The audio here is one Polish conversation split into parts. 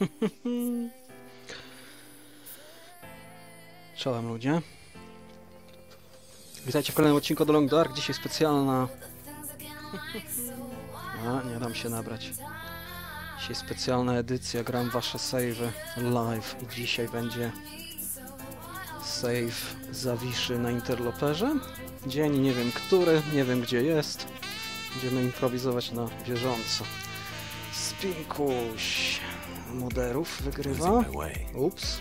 Czołem ludzie. Witajcie w kolejnym odcinku do Long Dark. Dzisiaj specjalna... A, nie dam się nabrać. Dzisiaj specjalna edycja. Gram wasze savey live. I dzisiaj będzie save zawiszy na interloperze. Dzień nie wiem który, nie wiem gdzie jest. Będziemy improwizować na bieżąco. Spinkuś moderów wygrywa. Ups.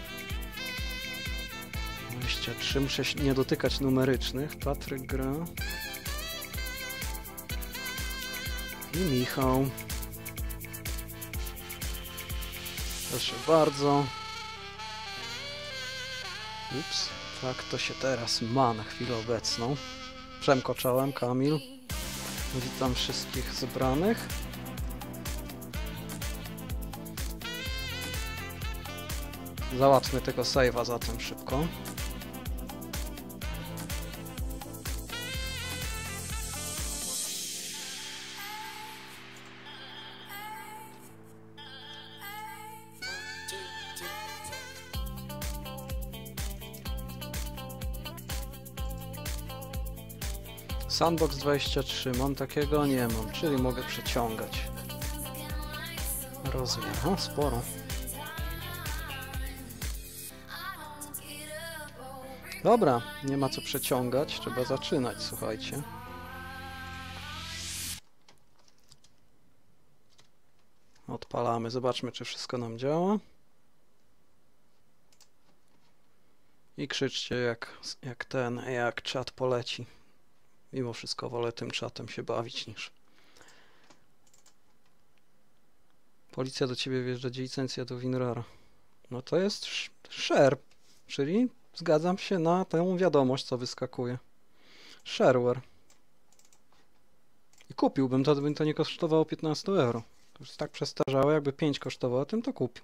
23. Muszę się nie dotykać numerycznych. Patryk gra. I Michał. Proszę bardzo. Ups. Tak to się teraz ma na chwilę obecną. Przemko czołem, Kamil. Witam wszystkich zebranych. Załatwmy tego save'a zatem szybko. Sandbox 23, mam takiego? Nie mam, czyli mogę przeciągać. Rozumiem, o, sporo. Dobra, nie ma co przeciągać, trzeba zaczynać, słuchajcie. Odpalamy, zobaczmy czy wszystko nam działa. I krzyczcie jak, jak ten, jak czat poleci. Mimo wszystko wolę tym czatem się bawić niż... Policja do ciebie wjeżdża, licencja do Winrara. No to jest sh- share, czyli zgadzam się na tę wiadomość, co wyskakuje. Shareware. I kupiłbym to, gdyby to nie kosztowało 15 euro. To już tak przestarzałe, jakby 5 kosztowało, tym to kupił.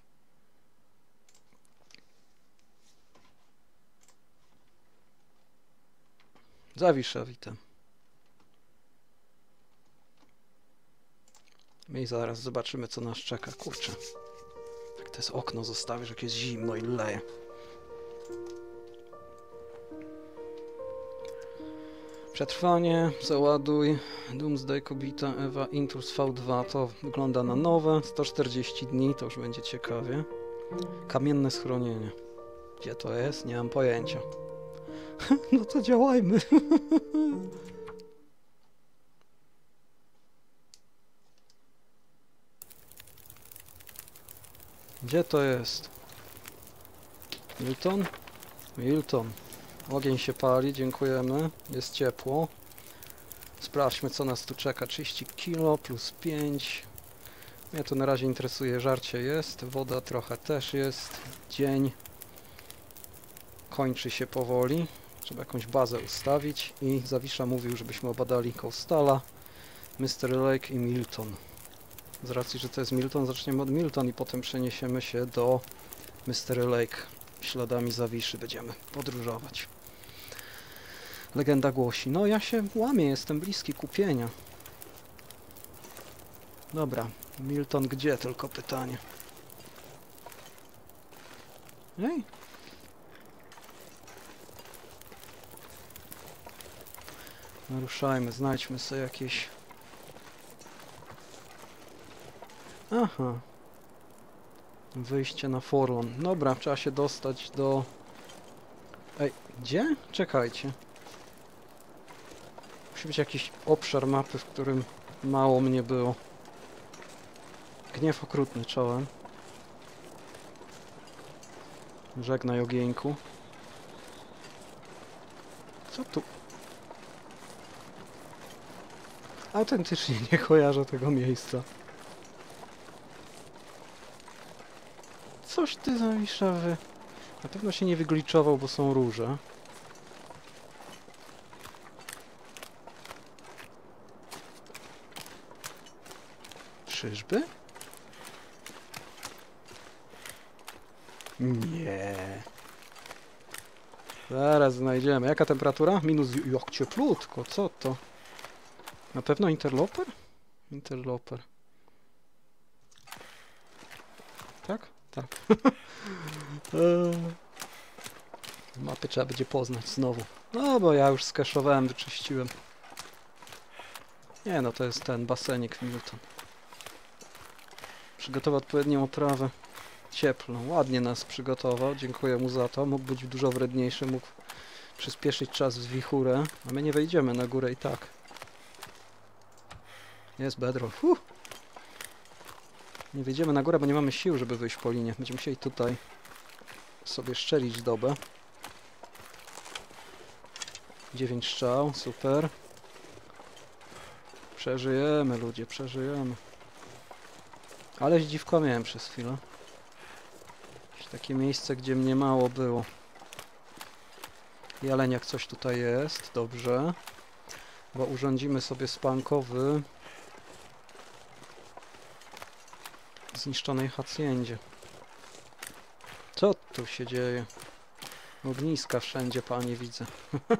Zawisza, witam. My i zaraz zobaczymy, co nas czeka. Kurczę. Jak to jest okno zostawisz, jak jest zimno i leje. Przetrwanie, załaduj, Doomsday, Kobita, Ewa, Intrus V2, to wygląda na nowe, 140 dni, to już będzie ciekawie. Kamienne schronienie. Gdzie to jest? Nie mam pojęcia. no to działajmy. Gdzie to jest? Milton? Milton. Ogień się pali, dziękujemy. Jest ciepło. Sprawdźmy, co nas tu czeka. 30 kg plus 5. Mnie to na razie interesuje, żarcie jest, woda trochę też jest. Dzień kończy się powoli. Trzeba jakąś bazę ustawić i Zawisza mówił, żebyśmy obadali Coastala, Mr. Lake i Milton. Z racji, że to jest Milton, zaczniemy od Milton i potem przeniesiemy się do Mr. Lake. Śladami Zawiszy będziemy podróżować. Legenda głosi. No ja się łamię, jestem bliski kupienia. Dobra, Milton gdzie? Tylko pytanie. Ej. No ruszajmy, znajdźmy sobie jakieś... Aha. Wyjście na Forlon. Dobra, trzeba się dostać do... Ej, gdzie? Czekajcie. Musi być jakiś obszar mapy, w którym mało mnie było. Gniew okrutny czołem. Żegnaj ogieńku. Co tu? Autentycznie nie kojarzę tego miejsca. Coś ty zawiszawy. Na pewno się nie wygliczował, bo są róże. Czyżby? Nie. Zaraz znajdziemy. Jaka temperatura? Minus... Jak cieplutko, co to? Na pewno interloper? Interloper. Tak? Tak. Mapy trzeba będzie poznać znowu. No bo ja już skeszowałem, wyczyściłem. Nie no, to jest ten basenik Milton. Przygotował odpowiednią oprawę cieplną. Ładnie nas przygotował, dziękuję mu za to. Mógł być dużo wredniejszy, mógł przyspieszyć czas w wichurę, a my nie wejdziemy na górę i tak. Jest bedroll. Fuh. Nie wejdziemy na górę, bo nie mamy sił, żeby wyjść po linie. Będziemy musieli tutaj sobie szczelić dobę. 9 strzał, super. Przeżyjemy ludzie, przeżyjemy. Ale dziwko miałem przez chwilę. Jakieś takie miejsce, gdzie mnie mało było. Jeleniak coś tutaj jest, dobrze. Bo urządzimy sobie spankowy zniszczonej hacjendzie. Co tu się dzieje? Ogniska wszędzie, panie, widzę.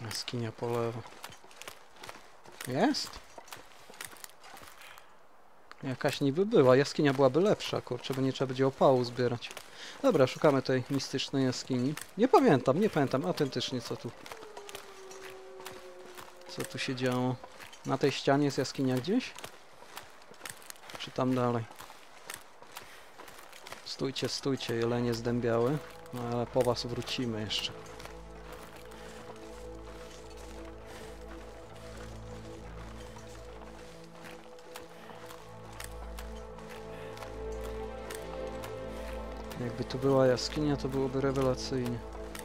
Jaskinia po lewo. Jest? Jakaś niby była. Jaskinia byłaby lepsza, kurczę, bo nie trzeba będzie opału zbierać. Dobra, szukamy tej mistycznej jaskini. Nie pamiętam, nie pamiętam autentycznie co tu... Co tu się działo. Na tej ścianie jest jaskinia gdzieś? Czy tam dalej? Stójcie, stójcie, jelenie zdębiały. No ale po was wrócimy jeszcze. Tu była jaskinia, to byłoby rewelacyjnie.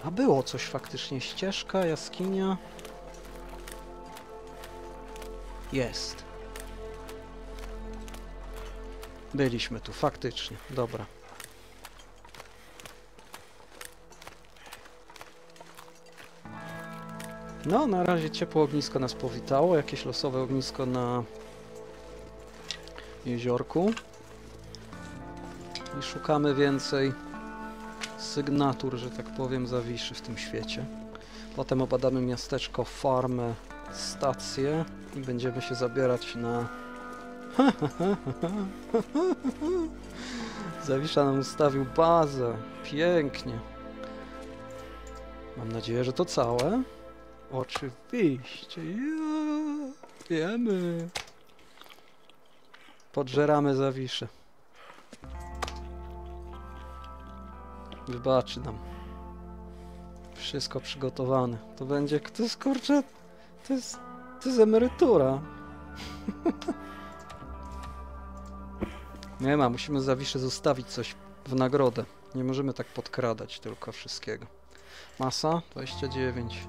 A było coś faktycznie. Ścieżka, jaskinia. Jest. Byliśmy tu, faktycznie. Dobra. No, na razie ciepłe ognisko nas powitało. Jakieś losowe ognisko na jeziorku. I szukamy więcej sygnatur, że tak powiem, zawiszy w tym świecie. Potem obadamy miasteczko, farmę, stację i będziemy się zabierać na... Zawisza nam ustawił bazę. Pięknie. Mam nadzieję, że to całe. Oczywiście. Ja, wiemy. Podżeramy Zawiszę. Wybaczy nam. Wszystko przygotowane. To będzie... To jest kurczę... To jest... To jest emerytura. Nie ma, musimy Zawiszy zostawić coś w nagrodę. Nie możemy tak podkradać tylko wszystkiego. Masa 29.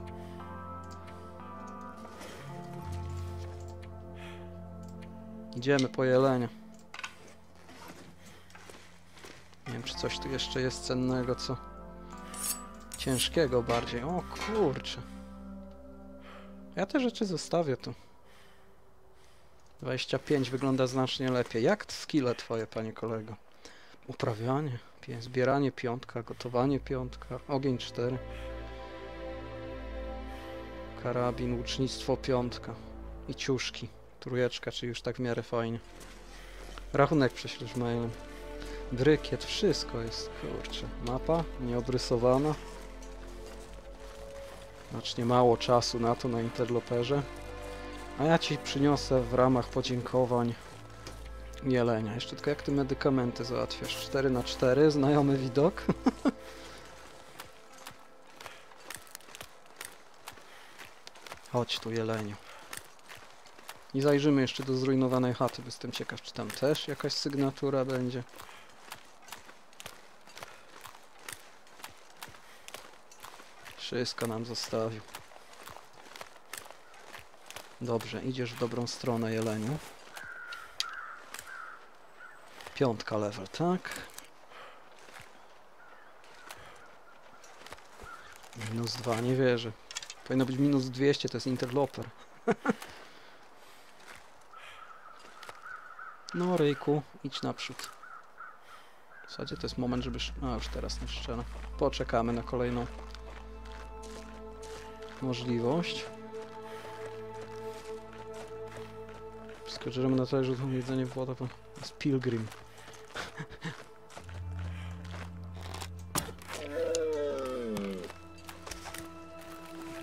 Idziemy po jelenia. Nie wiem, czy coś tu jeszcze jest cennego, co... Ciężkiego bardziej. O kurczę. Ja te rzeczy zostawię tu. 25 wygląda znacznie lepiej. Jak skille twoje, panie kolego? Uprawianie, zbieranie piątka, gotowanie piątka, ogień 4. Karabin, łucznictwo piątka. I ciuszki. Trójeczka, czyli już tak w miarę fajnie. Rachunek prześlesz mailem. Brykiet, wszystko jest, kurczę. Mapa nieobrysowana. Znacznie mało czasu na to na interloperze. A ja ci przyniosę w ramach podziękowań jelenia. Jeszcze tylko jak ty medykamenty załatwiasz? 4 na 4 znajomy widok. Chodź tu jeleniu. I zajrzymy jeszcze do zrujnowanej chaty, bo jestem ciekaw, czy tam też jakaś sygnatura będzie. Wszystko nam zostawił. Dobrze, idziesz w dobrą stronę, Jeleniu. Piątka level, tak? Minus dwa, nie wierzę. Powinno być minus 200, to jest interloper. no, Ryjku, idź naprzód. W zasadzie to jest moment, żeby... A, już teraz nie szczerze. Poczekamy na kolejną możliwość. Żeremy na talerzu, to jedzenie było to jest pilgrim.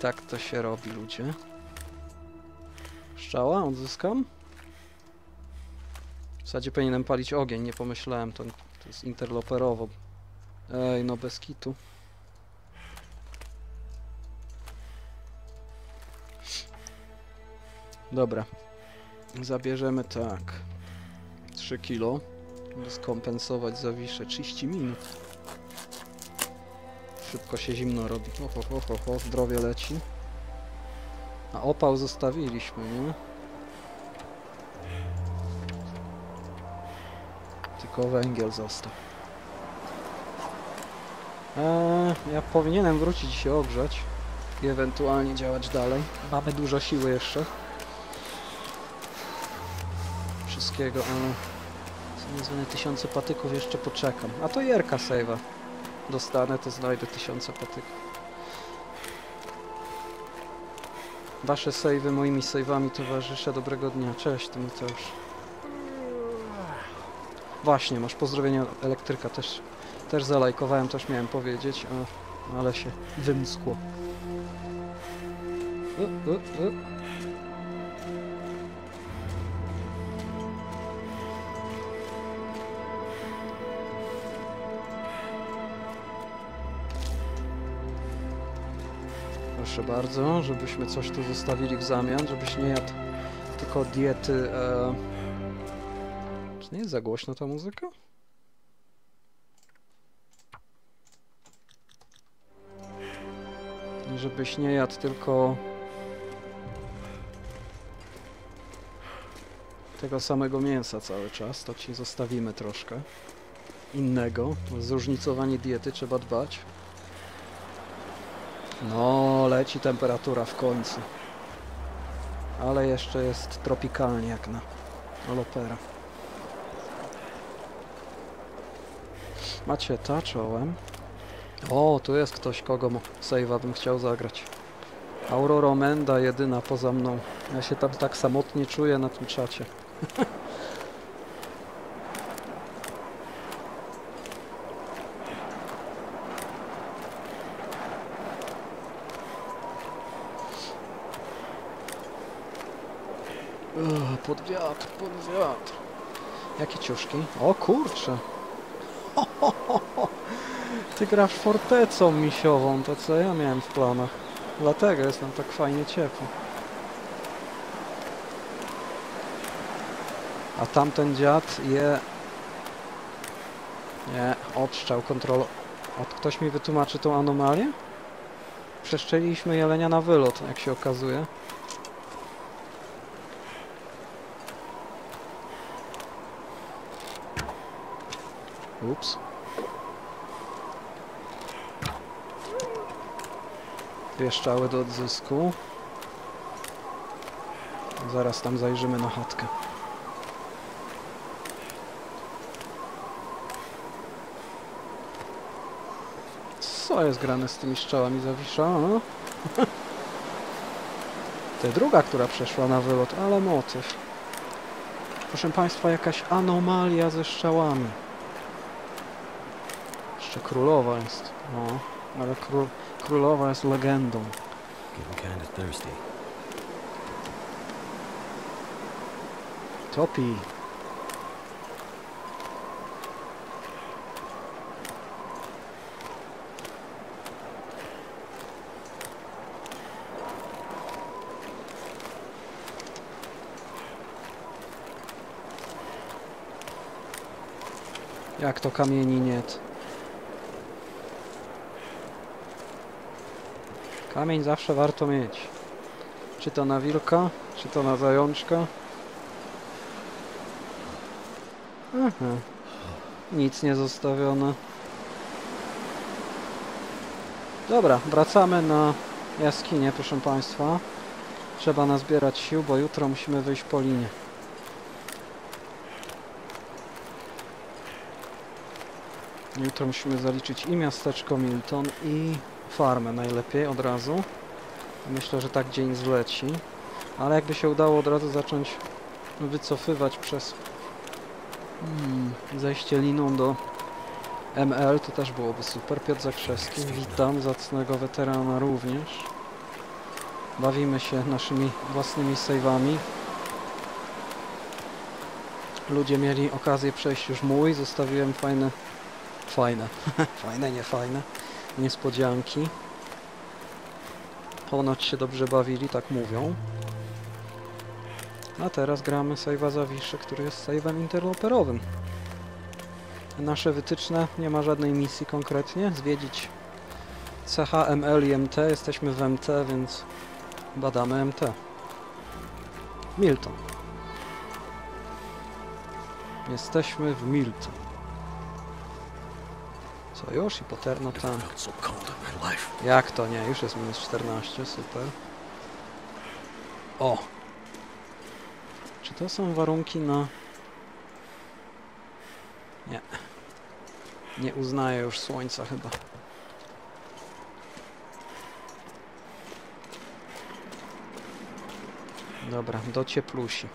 tak to się robi, ludzie. Szczała odzyskam? W zasadzie powinienem palić ogień, nie pomyślałem, to, to jest interloperowo. Ej, no bez kitu. Dobra. Zabierzemy tak. 3 kilo. By skompensować zawiszę 30 minut. Szybko się zimno robi. Ho, ho, ho, ho. Zdrowie leci. A opał zostawiliśmy, nie? Tylko węgiel został. Eee, ja powinienem wrócić się ogrzać i ewentualnie działać dalej. Mamy dużo siły jeszcze. Wszystkiego, ale są nazwane tysiące patyków, jeszcze poczekam. A to Jerka save'a. Dostanę, to znajdę tysiące patyków. Wasze save'y moimi save'ami towarzysze. Dobrego dnia. Cześć, Tymoteusz. Właśnie, masz pozdrowienia elektryka też. Też zalajkowałem, też miałem powiedzieć, a, ale się wymskło. U, u, u. Proszę bardzo, żebyśmy coś tu zostawili w zamian, żebyś nie jadł tylko diety. E... Czy nie jest za głośno ta muzyka? Żebyś nie jadł tylko tego samego mięsa cały czas, to ci zostawimy troszkę innego. Zróżnicowanie diety trzeba dbać. No, leci temperatura w końcu. Ale jeszcze jest tropikalnie jak na Lopera. Macie ta czołem. O, tu jest ktoś, kogo save'a bym chciał zagrać. Aurora Menda jedyna poza mną. Ja się tam tak samotnie czuję na tym czacie. pod wiatr, pod wiatr. Jakie ciuszki? O kurcze. Ty grasz fortecą misiową, to co ja miałem w planach. Dlatego jestem tak fajnie ciepły. A tamten dziad je... Nie, odstrzał kontrol... Od ktoś mi wytłumaczy tą anomalię? Przeszczeliliśmy jelenia na wylot, jak się okazuje. Ups. Dwie strzały do odzysku. Zaraz tam zajrzymy na chatkę. Co jest grane z tymi strzałami zawisza? a? To druga, która przeszła na wylot, ale motyw. Proszę Państwa, jakaś anomalia ze strzałami. Jeszcze królowa jest. No, ale król, królowa jest legendą. Getting kinda thirsty. Topi. Jak to kamieni niet? Kamień zawsze warto mieć. Czy to na wilka, czy to na zajączka. Aha. Nic nie zostawione. Dobra, wracamy na jaskinię, proszę Państwa. Trzeba nazbierać sił, bo jutro musimy wyjść po linie. Jutro musimy zaliczyć i miasteczko Milton, i farmę najlepiej od razu. Myślę, że tak dzień zleci. Ale jakby się udało od razu zacząć wycofywać przez mm, zejście liną do ML, to też byłoby super. Piotr Zakrzewski, witam, zacnego weterana również. Bawimy się naszymi własnymi save'ami. Ludzie mieli okazję przejść już mój, zostawiłem fajne, fajne, fajne, nie fajne, niespodzianki. Ponoć się dobrze bawili, tak mówią. A teraz gramy save'a Zawiszy, który jest save'em interloperowym. Nasze wytyczne, nie ma żadnej misji konkretnie, zwiedzić CHML i MT, jesteśmy w MT, więc badamy MT. Milton. Jesteśmy w Milton. Co już? I poterno life. Jak to nie? Już jest minus 14, super. O! Czy to są warunki na... Nie. Nie uznaję już słońca chyba. Dobra, do cieplusi.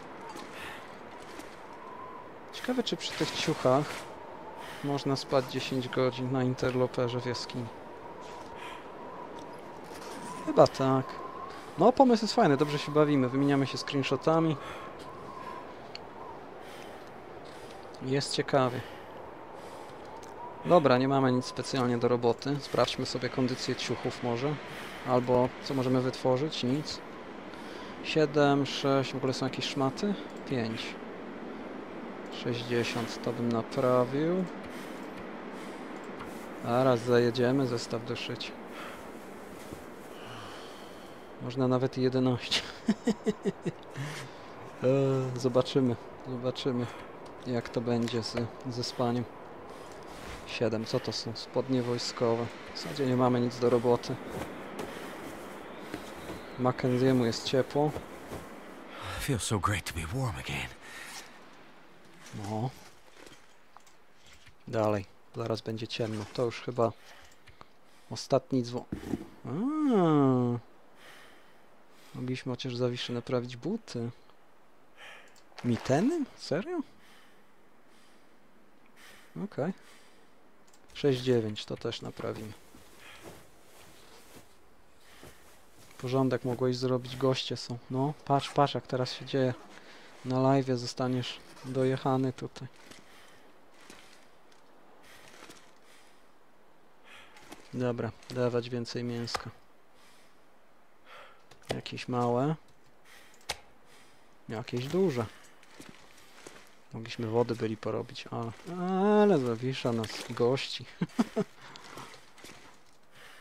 Ciekawe, czy przy tych ciuchach można spać 10 godzin na interloperze w jaskini. Chyba tak. No, pomysł jest fajny, dobrze się bawimy. Wymieniamy się screenshotami. Jest ciekawie. Dobra, nie mamy nic specjalnie do roboty. Sprawdźmy sobie kondycję ciuchów może. Albo co możemy wytworzyć? Nic. 7, 6, w ogóle są jakieś szmaty? 5. 60 to bym naprawił. Zaraz zajedziemy, zestaw do szycia. Można nawet i 11. Eee, zobaczymy, zobaczymy jak to będzie z, ze spaniem. 7, co to są? Spodnie wojskowe. W zasadzie nie mamy nic do roboty. Mackenziemu jest ciepło. Feels so great to be warm again. No. Dalej. Zaraz będzie ciemno. To już chyba ostatni dzwon. Mogliśmy chociaż zawiszy naprawić buty. Miteny? Serio? Okej. 6-9 to też naprawimy. Porządek mogłeś zrobić, goście są. No, patrz, patrz jak teraz się dzieje. Na live zostaniesz dojechany tutaj. Dobra, dawać więcej mięska. Jakieś małe. Jakieś duże. Mogliśmy wody byli porobić, ale, ale zawisza nas gości.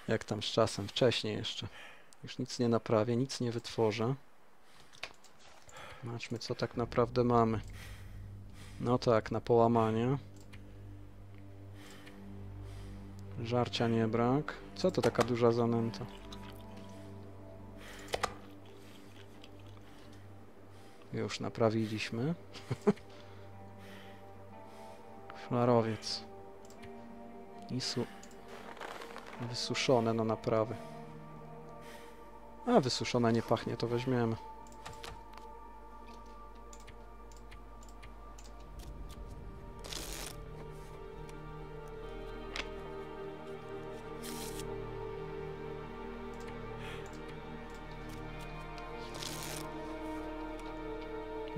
Jak tam z czasem? Wcześniej jeszcze. Już nic nie naprawię, nic nie wytworzę. Zobaczmy, co tak naprawdę mamy. No tak, na połamanie. Żarcia nie brak. Co to taka duża zanęta? Już naprawiliśmy. Flarowiec. I su... Wysuszone na naprawy. A, wysuszone nie pachnie, to weźmiemy.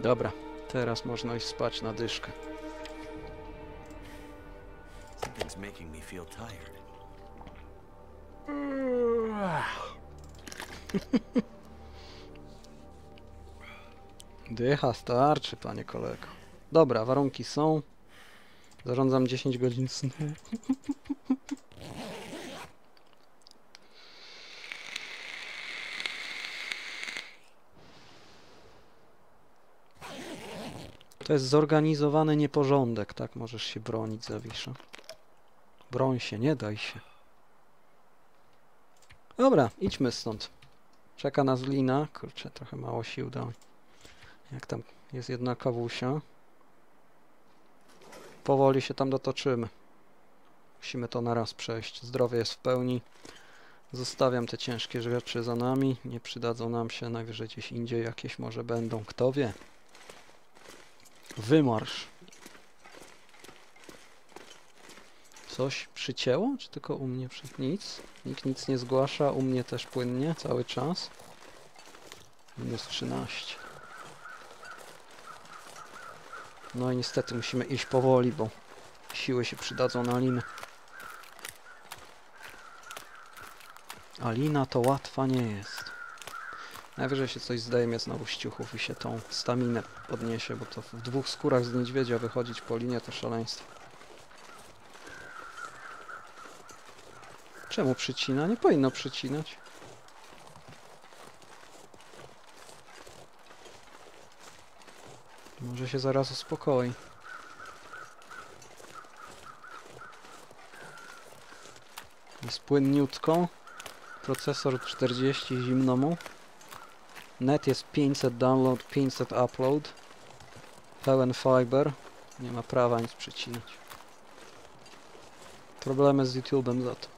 Dobra, teraz można iść spać na dyszkę. Something's making me feel tired. Dycha starczy, panie kolego. Dobra, warunki są. Zarządzam 10 godzin snu. To jest zorganizowany nieporządek, tak? Możesz się bronić, Zawisza. Broń się, nie daj się. Dobra, idźmy stąd. Czeka nas lina. Kurczę, trochę mało sił dał. Jak tam jest jedna kawusia. Powoli się tam dotoczymy. Musimy to na raz przejść. Zdrowie jest w pełni. Zostawiam te ciężkie rzeczy za nami. Nie przydadzą nam się. Najwyżej gdzieś indziej jakieś może będą. Kto wie? Wymarsz. Coś przycięło? Czy tylko u mnie. Nic. Nikt nic nie zgłasza. U mnie też płynnie cały czas. Minus 13. No i niestety musimy iść powoli, bo siły się przydadzą na linę. A lina to łatwa nie jest. Najwyżej się coś zdejmie znowu z ciuchów i się tą staminę podniesie, bo to w dwóch skórach z niedźwiedzia wychodzić po linie to szaleństwo. Czemu przycina? Nie powinno przycinać. Może się zaraz uspokoi. Jest płynniutko. Procesor 40 zimno mu. Net jest 500 download, 500 upload. Pełen fiber. Nie ma prawa nic przecinać. Problemy z YouTube'em za to.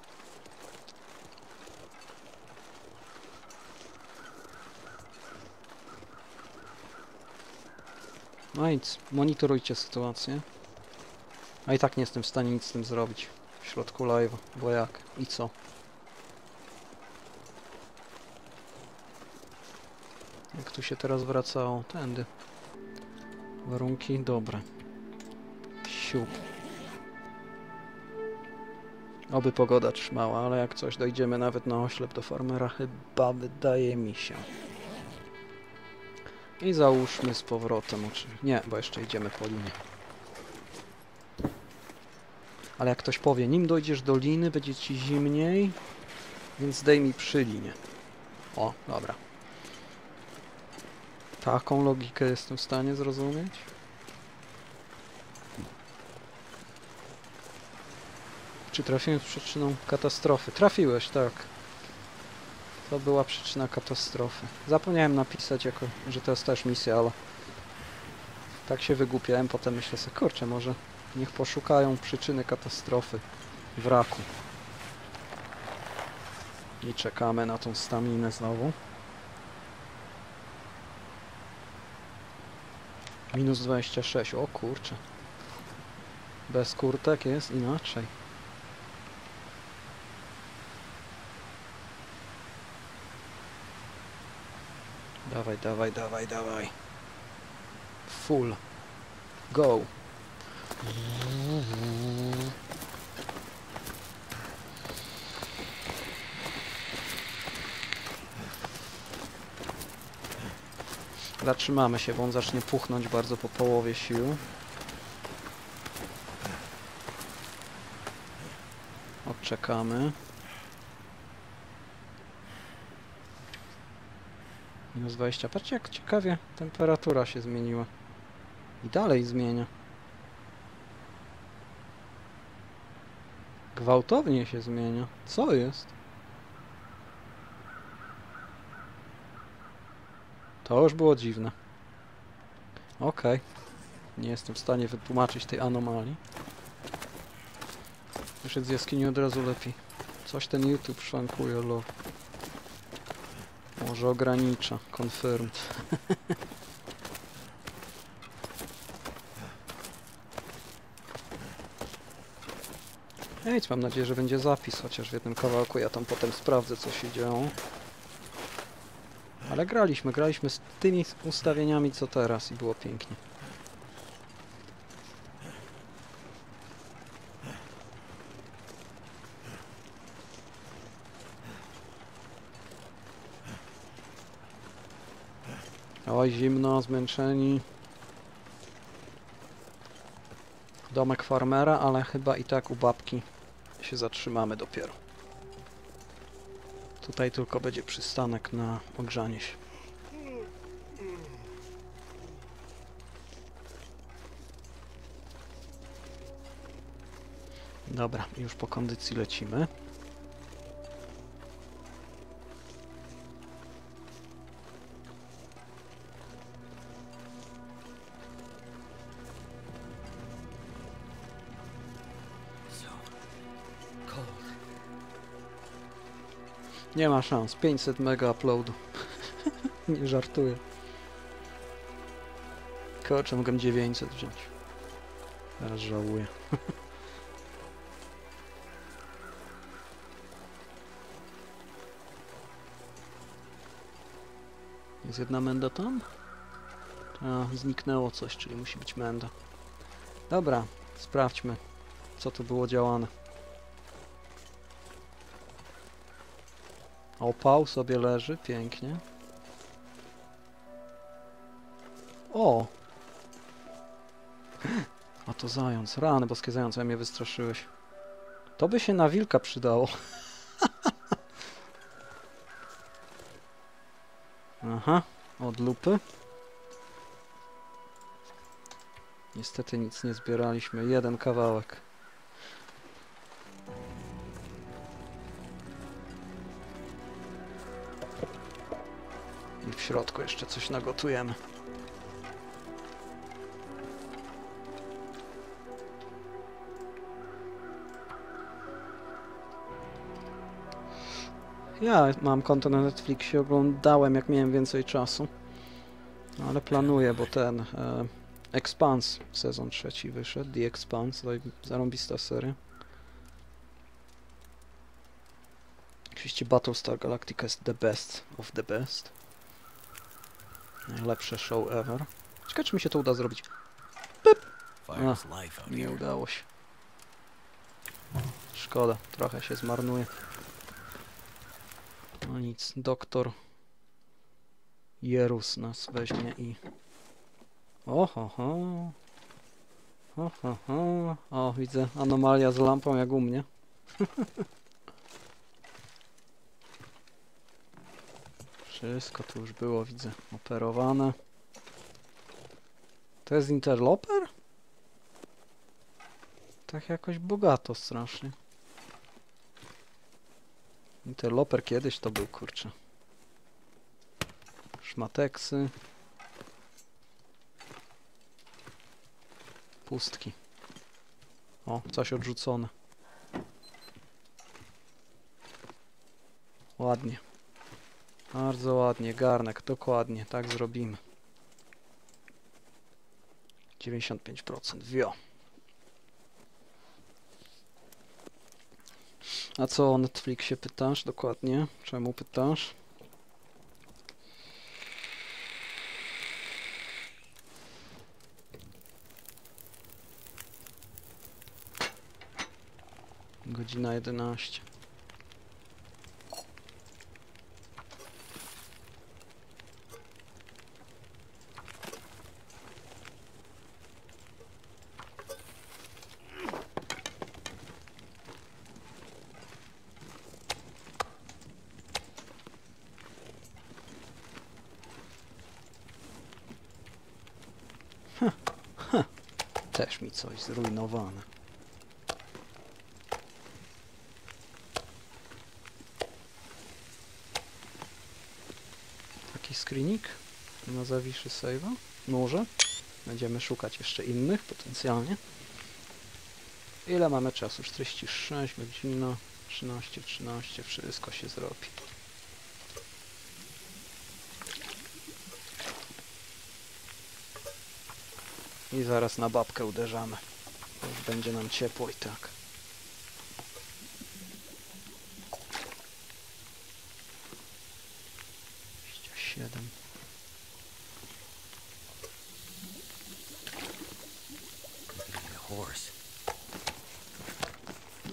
No nic, monitorujcie sytuację. A i tak nie jestem w stanie nic z tym zrobić w środku live'a, bo jak i co? Jak tu się teraz wracało? Tędy. Warunki dobre. Siup. Oby pogoda trzymała, ale jak coś dojdziemy nawet na oślep do farmera, chyba wydaje mi się. I załóżmy z powrotem oczywiście. Nie, bo jeszcze idziemy po linie. Ale jak ktoś powie, nim dojdziesz do liny, będzie ci zimniej, więc zdejmij przy linie. O, dobra. Taką logikę jestem w stanie zrozumieć. Czy trafiłem z przyczyną katastrofy? Trafiłeś, tak. To była przyczyna katastrofy. Zapomniałem napisać, jako, że to jest też misja, ale tak się wygłupiałem, potem myślę sobie, kurczę, może niech poszukają przyczyny katastrofy wraku. I czekamy na tą staminę znowu. Minus 26, o kurczę. Bez kurtek jest inaczej. Dawaj, dawaj, dawaj, dawaj. Full. Go. Zatrzymamy się, bo on zacznie puchnąć bardzo po połowie sił. Odczekamy. Minus 20. Patrzcie jak ciekawie temperatura się zmieniła. I dalej zmienia. Gwałtownie się zmienia. Co jest? To już było dziwne. Okej. Nie jestem w stanie wytłumaczyć tej anomalii. Wyszedł z jaskini od razu lepiej. Coś ten YouTube szwankuje, lol. Może ogranicza. Confirmed. Ej, mam nadzieję, że będzie zapis, chociaż w jednym kawałku ja tam potem sprawdzę, co się działo. Ale graliśmy, graliśmy z tymi ustawieniami, co teraz i było pięknie. Oj, zimno, zmęczeni. Domek farmera, ale chyba i tak u babki się zatrzymamy dopiero. Tutaj tylko będzie przystanek na ogrzanie się. Dobra, już po kondycji lecimy. Nie ma szans. 500 mega uploadu. Nie żartuję. Kurczę, mogę 900 wziąć. Teraz żałuję. Jest jedna menda tam? A, zniknęło coś, czyli musi być menda. Dobra, sprawdźmy, co tu było działane. Opał sobie leży, pięknie. O! A to zając, rany boskie zające, a mnie wystraszyłeś. To by się na wilka przydało. Aha, od lupy. Niestety nic nie zbieraliśmy, jeden kawałek. Środku jeszcze coś nagotujemy. Ja mam konto na Netflixie, oglądałem jak miałem więcej czasu. Ale planuję, bo ten e, Expanse sezon trzeci wyszedł, The Expanse, zarąbista seria. Oczywiście Battlestar Galactica jest the best of the best. Najlepsze show ever. Ciekawe, czy mi się to uda zrobić. Life out Nie udało się. Szkoda, trochę się zmarnuje. No nic, doktor Jerus nas weźmie i... Oho, ho. Oho, ho. O, widzę anomalia z lampą jak u mnie. Wszystko tu już było, widzę, operowane. To jest interloper? Tak jakoś bogato strasznie. Interloper kiedyś to był, kurczę. Szmateksy. Pustki. O, coś odrzucone. Ładnie. Bardzo ładnie, garnek, dokładnie, tak zrobimy. 95% wio. A co o Netflixie pytasz dokładnie? Czemu pytasz? Godzina 11. Coś zrujnowane. Taki screenik na zawiszy save'a. Może. Będziemy szukać jeszcze innych potencjalnie. Ile mamy czasu? 46 godzina, 13, 13, wszystko się zrobi. I zaraz na babkę uderzamy. Już będzie nam ciepło i tak. Siedem.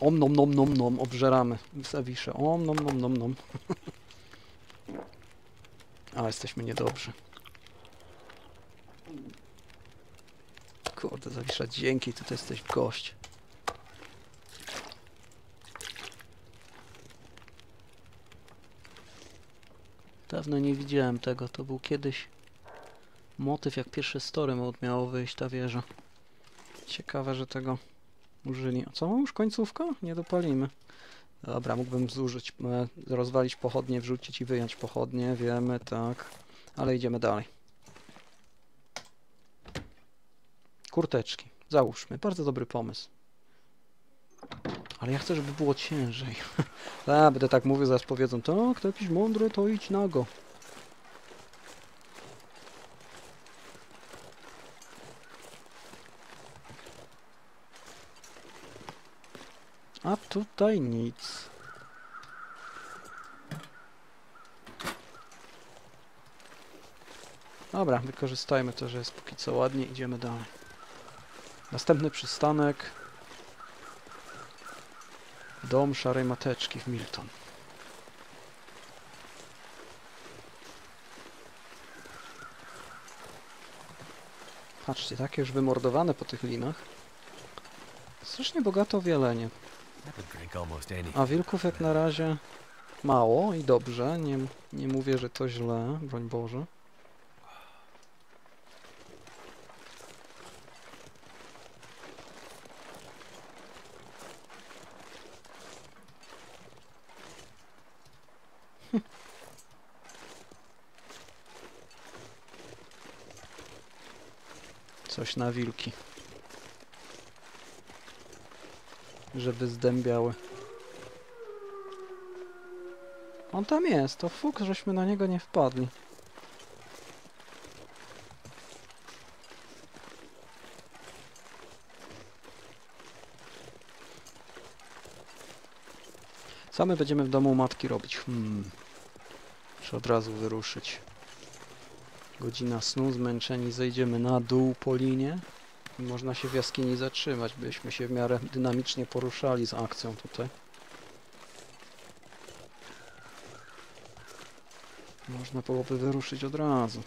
Om nom nom nom nom, obżeramy zawiszę. Om nom nom nom nom. A, jesteśmy niedobrzy. Kurde, zawisza, dzięki, tutaj jesteś gość. Dawno nie widziałem tego, to był kiedyś motyw, jak pierwsze story mode miało wyjść ta wieża. Ciekawe, że tego użyli. A co, już końcówka? Nie dopalimy. Dobra, mógłbym zużyć, e, rozwalić pochodnie, wrzucić i wyjąć pochodnie, wiemy, tak. Ale idziemy dalej. Kurteczki. Załóżmy. Bardzo dobry pomysł. Ale ja chcę, żeby było ciężej. A, będę tak mówił, zaraz powiedzą, tak, to jakiś mądry, to idź nago. A tutaj nic. Dobra, wykorzystajmy to, że jest póki co ładnie, idziemy dalej. Następny przystanek. Dom szarej mateczki w Milton. Patrzcie, takie już wymordowane po tych linach. Strasznie bogato wielenie. A wilków jak na razie mało i dobrze. Nie, nie mówię, że to źle, broń Boże. Coś na wilki. Żeby zdębiały. On tam jest, to fuk, żeśmy na niego nie wpadli. My będziemy w domu matki robić? Hmm. Muszę od razu wyruszyć. Godzina snu, zmęczeni, zejdziemy na dół po linie. I można się w jaskini zatrzymać, byśmy się w miarę dynamicznie poruszali z akcją tutaj. Można byłoby wyruszyć od razu.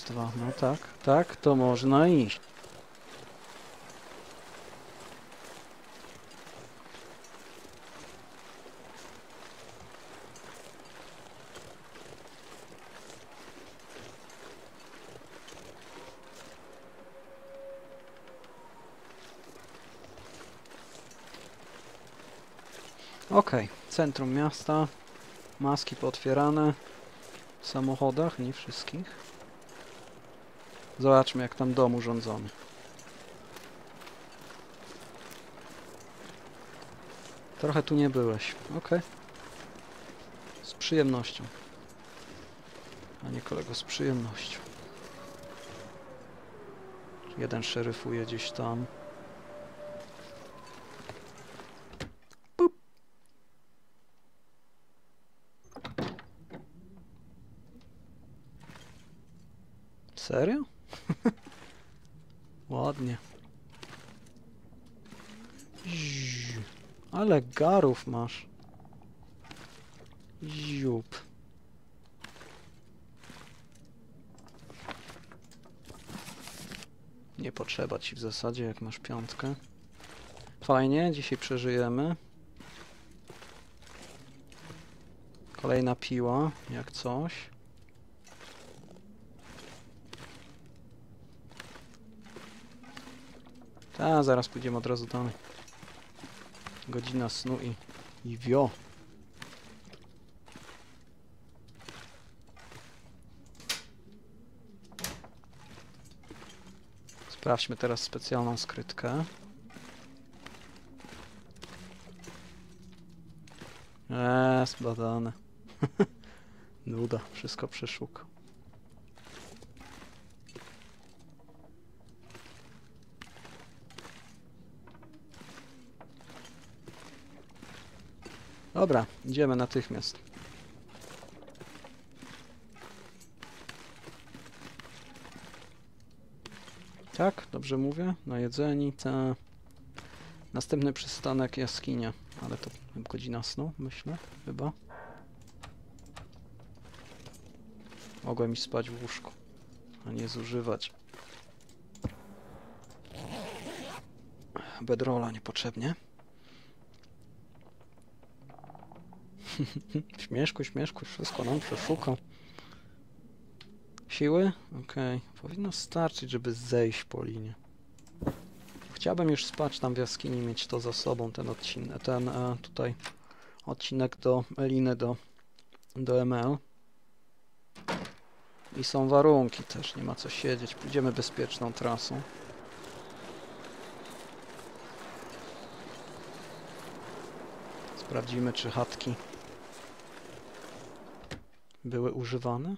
Minus dwa, no tak, tak, to można iść. Okej, centrum miasta. Maski pootwierane. W samochodach, nie wszystkich. Zobaczmy jak tam dom urządzony. Trochę tu nie byłeś. Okej. Z przyjemnością. A nie kolego, z przyjemnością. Jeden szeryfuje gdzieś tam. Serio? Ładnie. Ziu. Ale garów masz. Ziup. Nie potrzeba ci w zasadzie, jak masz piątkę. Fajnie, dzisiaj przeżyjemy. Kolejna piła, jak coś. Ta, zaraz pójdziemy od razu dalej. Godzina snu i, i wio. Sprawdźmy teraz specjalną skrytkę. Eee, zbadane. Nuda, wszystko przeszukał. Dobra, idziemy natychmiast. Tak, dobrze mówię? Najedzeni, ta... Następny przystanek jaskinia, ale to godzina snu, myślę, chyba. Mogłem iść spać w łóżku, a nie zużywać. Bedrola niepotrzebnie. śmieszku, śmieszku, wszystko no, nam przeszuka. Siły? Okej. Okay. Powinno starczyć, żeby zejść po linie. Chciałbym już spać tam w jaskini, mieć to za sobą, ten odcinek, ten e, tutaj odcinek do liny do, do ML. I są warunki też, nie ma co siedzieć. Pójdziemy bezpieczną trasą. Sprawdzimy, czy chatki były używane.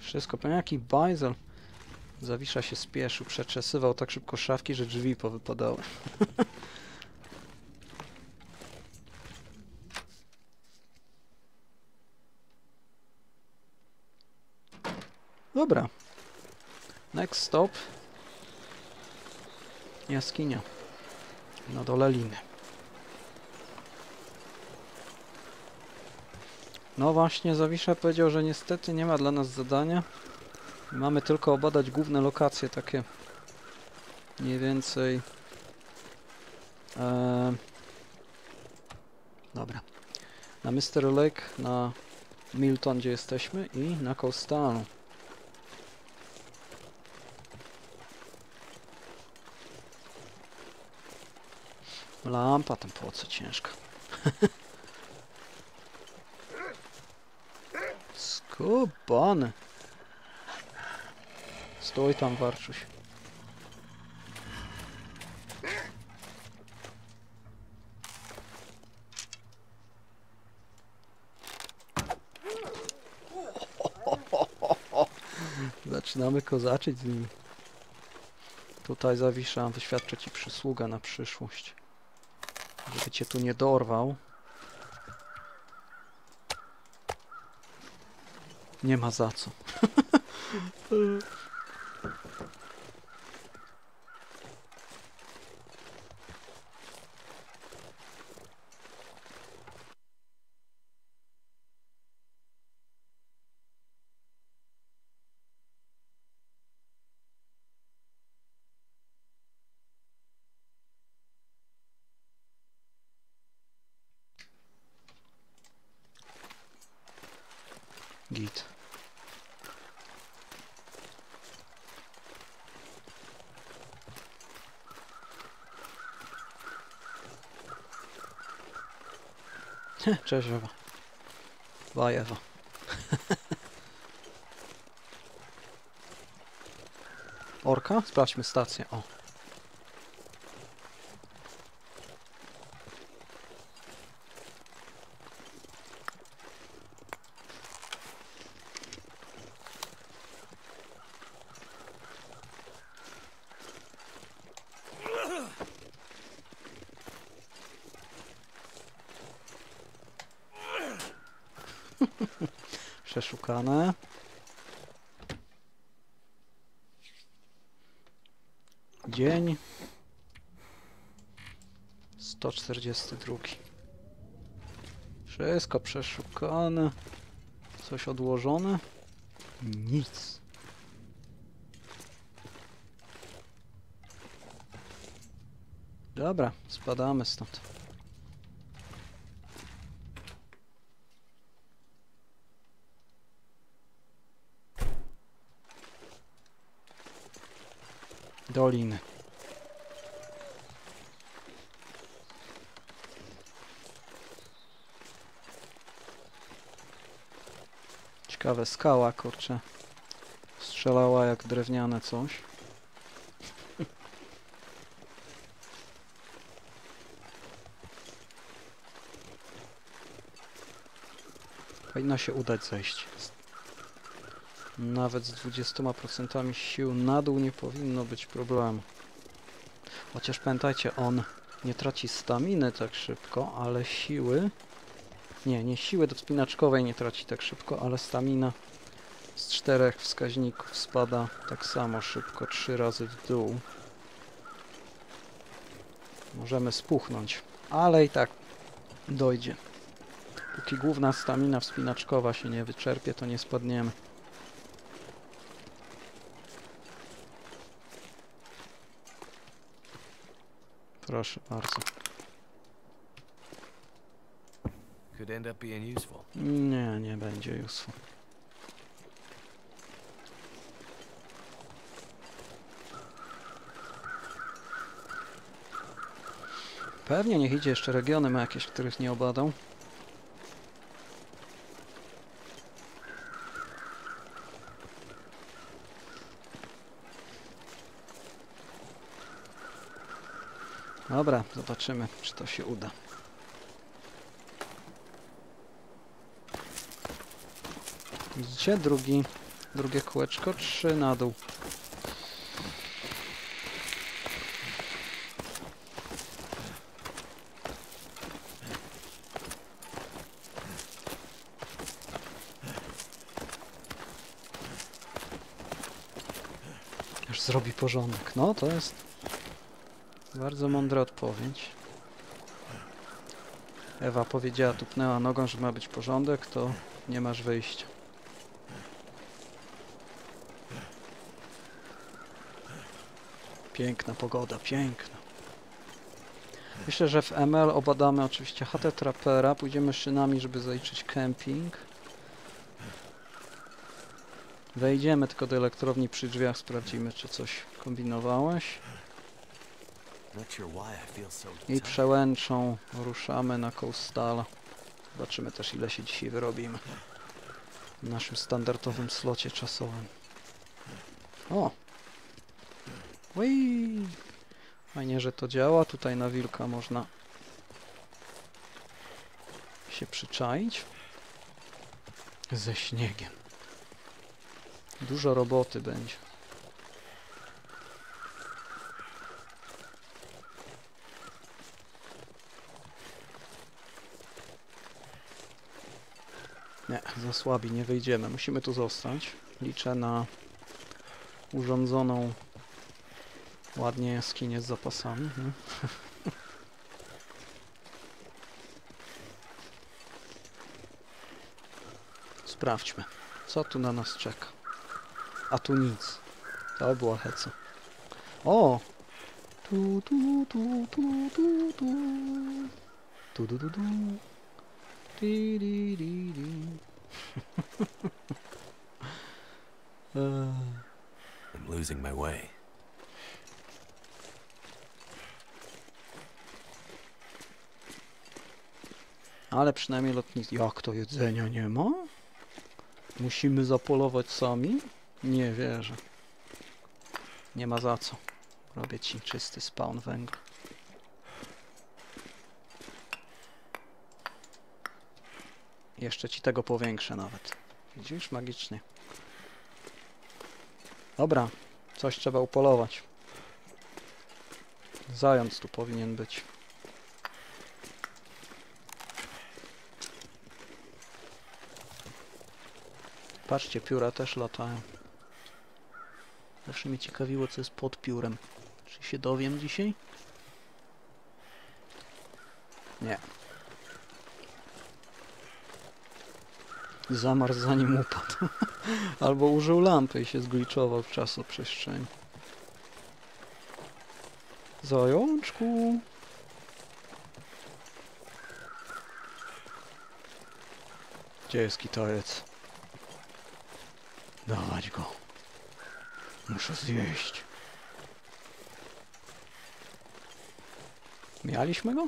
Wszystko, pewnie jaki bajzel. Zawisza się spieszył, przeczesywał tak szybko szafki, że drzwi powypadały. Dobra. Next stop. Jaskinia. Na dole liny. No właśnie, Zawisza powiedział, że niestety nie ma dla nas zadania. Mamy tylko obadać główne lokacje, takie mniej więcej. Eee, dobra. Na Mr. Lake, na Milton, gdzie jesteśmy, i na Coastalu. Lampa tam po co ciężka. Skubany. Stój tam, Warczuś. Zaczynamy kozaczyć z nimi. Tutaj zawiszam, wyświadczę ci przysługę na przyszłość. Żeby cię tu nie dorwał. Nie ma za co. Cześć Ewa. Bye Ewa. Orka? Sprawdźmy stację. O. Przeszukane. Dzień. 142. Wszystko przeszukane. Coś odłożone? Nic. Dobra, spadamy stąd. Doliny. Ciekawe skała, kurczę. Strzelała jak drewniane coś. Powinno się udać zejść. Nawet z 20% sił na dół nie powinno być problemu. Chociaż pamiętajcie, on nie traci staminy tak szybko, ale siły... Nie, nie siły do wspinaczkowej nie traci tak szybko, ale stamina z czterech wskaźników spada tak samo szybko, trzy razy w dół. Możemy spuchnąć, ale i tak dojdzie. Póki główna stamina wspinaczkowa się nie wyczerpie, to nie spadniemy. Proszę bardzo. Nie, nie będzie useful. Pewnie niech idzie jeszcze regiony ma jakieś, których nie obadał. Dobra, zobaczymy, czy to się uda. Widzicie? Drugi, drugie kółeczko, trzy na dół. Już zrobi porządek. No, to jest bardzo mądra odpowiedź. Ewa powiedziała, tupnęła nogą, że ma być porządek, to nie masz wyjścia. Piękna pogoda, piękna. Myślę, że w ML obadamy oczywiście chatę trapera, pójdziemy szynami, żeby zaliczyć kemping. Wejdziemy tylko do elektrowni przy drzwiach, sprawdzimy, czy coś kombinowałeś. I przełęczą ruszamy na Coastala. Zobaczymy też ile się dzisiaj wyrobimy. W naszym standardowym slocie czasowym. O! Ui! Fajnie, że to działa. Tutaj na wilka można się przyczaić. Ze śniegiem. Dużo roboty będzie. Za słabi, nie wyjdziemy. Musimy tu zostać. Liczę na urządzoną ładnie jaskinię z zapasami. Sprawdźmy, co tu na nas czeka. A tu nic. To była heca. O! Tu, tu, tu, tu, tu, tu. Tu, tu, tu, tu. Di, di, di, di. Eee, I'm losing my way. Ale przynajmniej lotnictwo. Jak to jedzenia nie ma? Musimy zapolować sami? Nie wierzę. Nie ma za co. Robię ci czysty spawn węgla. Jeszcze ci tego powiększę nawet. Widzisz? Magicznie. Dobra. Coś trzeba upolować. Zając tu powinien być. Patrzcie, pióra też latają. Zawsze mnie ciekawiło, co jest pod piórem. Czy się dowiem dzisiaj? Nie. Zamarł zanim upadł. Albo użył lampy i się zgliczował w czasoprzestrzeni. Zajączku. Gdzie jest kitojec? Dawać go. Muszę zjeść. Mialiśmy go?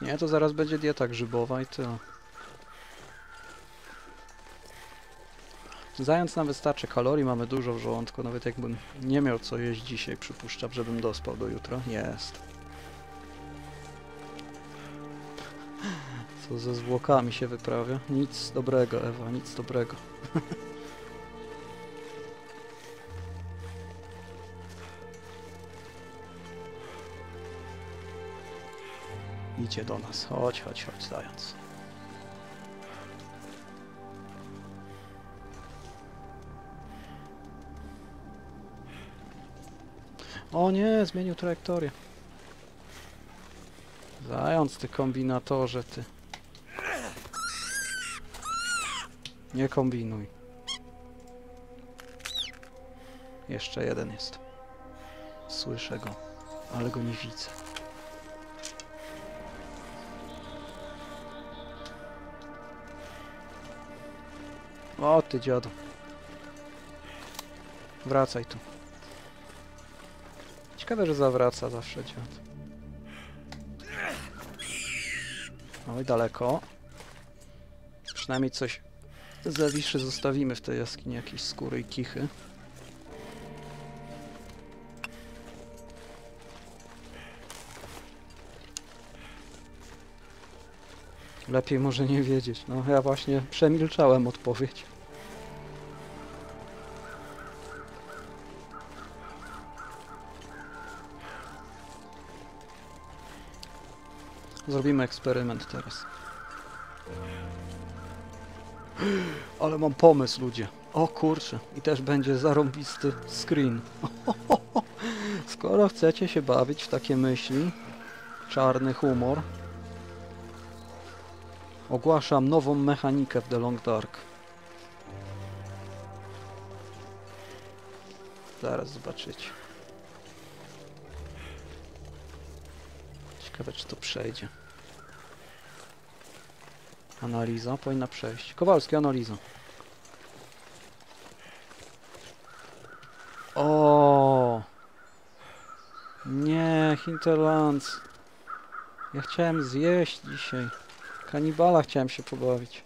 Jak nie, to zaraz będzie dieta grzybowa i tyle. Zając nam wystarczy kalorii, mamy dużo w żołądku, nawet jakbym nie miał co jeść dzisiaj, przypuszczam, żebym dospał do jutra. Jest. Co ze zwłokami się wyprawia? Nic dobrego, Ewa, nic dobrego. Idzie do nas. Chodź, chodź, chodź, zając. O nie, zmienił trajektorię. Zając, ty kombinatorze, ty. Nie kombinuj. Jeszcze jeden jest. Słyszę go, ale go nie widzę. O ty dziadu. Wracaj tu. Ciekawe, że zawraca zawsze dziad. Oj, daleko. Przynajmniej coś zawiszy zostawimy w tej jaskini, jakieś skóry i kichy. Lepiej może nie wiedzieć. No ja właśnie przemilczałem odpowiedź. Zrobimy eksperyment teraz. Ale mam pomysł, ludzie. O kurczę, i też będzie zarąbisty screen. Skoro chcecie się bawić w takie myśli, czarny humor, ogłaszam nową mechanikę w The Long Dark. Zaraz zobaczycie. Ciekawe, czy to przejdzie. Analiza powinna przejść. Kowalski, analiza. O! Nie, Hinterlands. Ja chciałem zjeść dzisiaj. Kanibala chciałem się pobawić.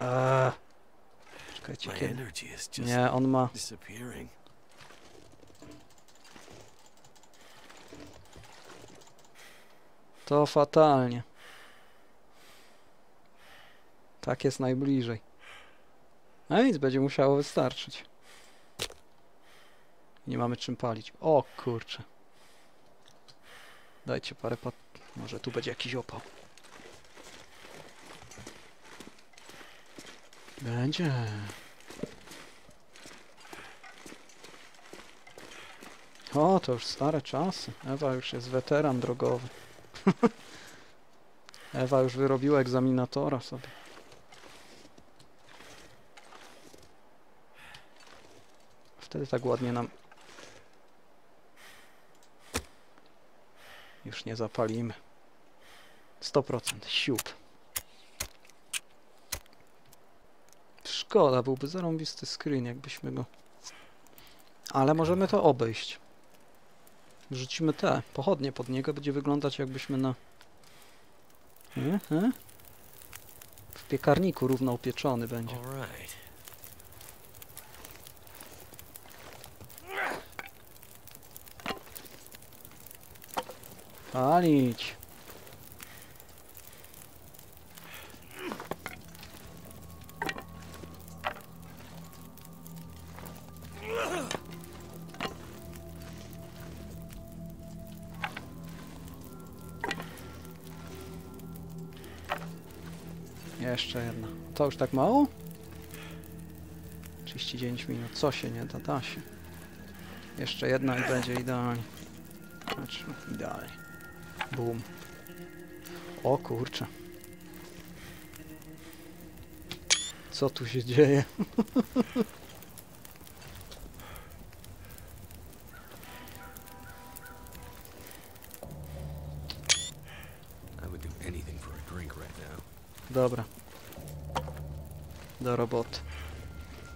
Eee. Czekajcie, kiedy? Nie, on ma... To fatalnie. Tak jest najbliżej. No nic, będzie musiało wystarczyć. Nie mamy czym palić. O kurczę. Dajcie parę pat... Może tu będzie jakiś opał. Będzie. O, to już stare czasy. Ewa już jest weteran drogowy. Ewa już wyrobiła egzaminatora sobie. Wtedy tak ładnie nam... Już nie zapalimy. 100% siup. Szkoda, byłby zarąbisty screen, jakbyśmy go... Ale możemy to obejść. Wrzucimy te pochodnie pod niego, będzie wyglądać jakbyśmy na... E? W piekarniku równo upieczony będzie. Palić. Jeszcze jedna. To już tak mało? 39 minut. Co się nie da? Da się. Jeszcze jedna i będzie idealnie. Znaczy, idealnie. Boom. O kurczę. Co tu się dzieje? Dobra. Do roboty.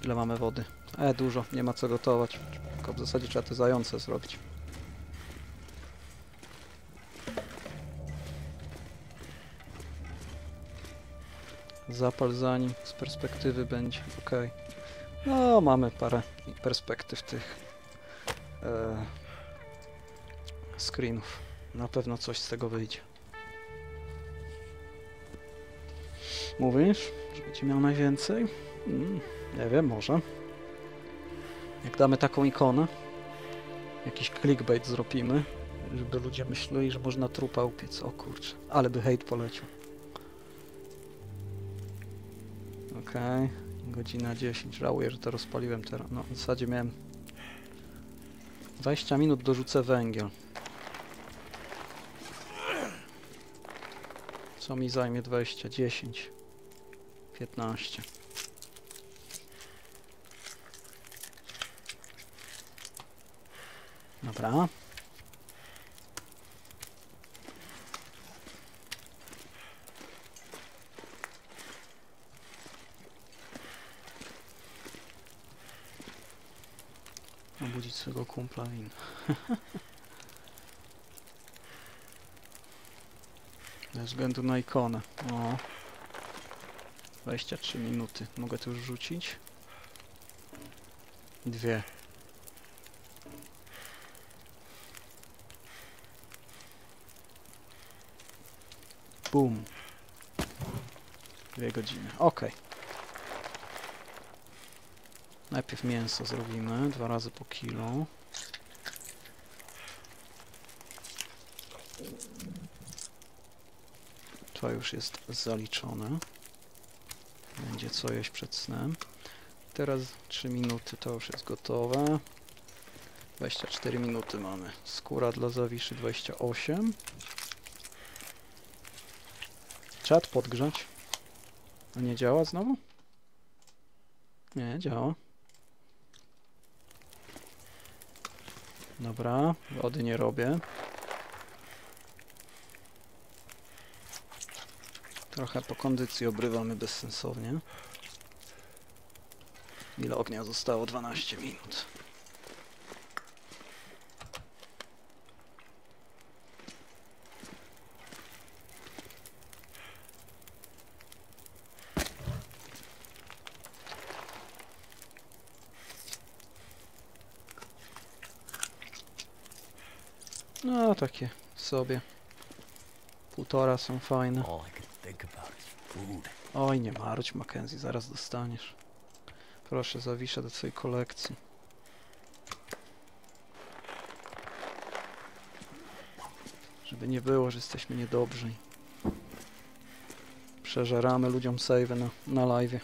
Ile mamy wody? E, dużo. Nie ma co gotować. Tylko w zasadzie trzeba te zające zrobić. Zapal za nim. Z perspektywy będzie. ok. No, mamy parę perspektyw tych e, screenów. Na pewno coś z tego wyjdzie. Mówisz, że będzie miał najwięcej? Mm, nie wiem, może. Jak damy taką ikonę, jakiś clickbait zrobimy, żeby ludzie myśleli, że można trupa upiec. O kurczę, ale by hejt poleciał. Okej, godzina 10. Żałuję, że to rozpaliłem teraz. No, w zasadzie miałem 20 minut dorzucę węgiel. Co mi zajmie 20, 10, 15. Dobra. Kumpla win. Ze względu na ikonę. O. 23 minuty. Mogę to już rzucić? Dwie. Boom. Dwie godziny. Ok. Najpierw mięso zrobimy. Dwa razy po kilo. Już jest zaliczone. Będzie co jeść przed snem. Teraz 3 minuty to już jest gotowe. 24 minuty mamy. Skóra dla zawiszy 28. Czat podgrzać. A nie działa znowu? Nie, działa. Dobra, wody nie robię. Trochę po kondycji obrywamy bezsensownie. Ile ognia zostało? 12 minut. No, takie sobie. Półtora są fajne. Oj, nie marudź, Mackenzie, zaraz dostaniesz. Proszę, zawiszę do twojej kolekcji. Żeby nie było, że jesteśmy niedobrzy. Przeżeramy ludziom save na, na live.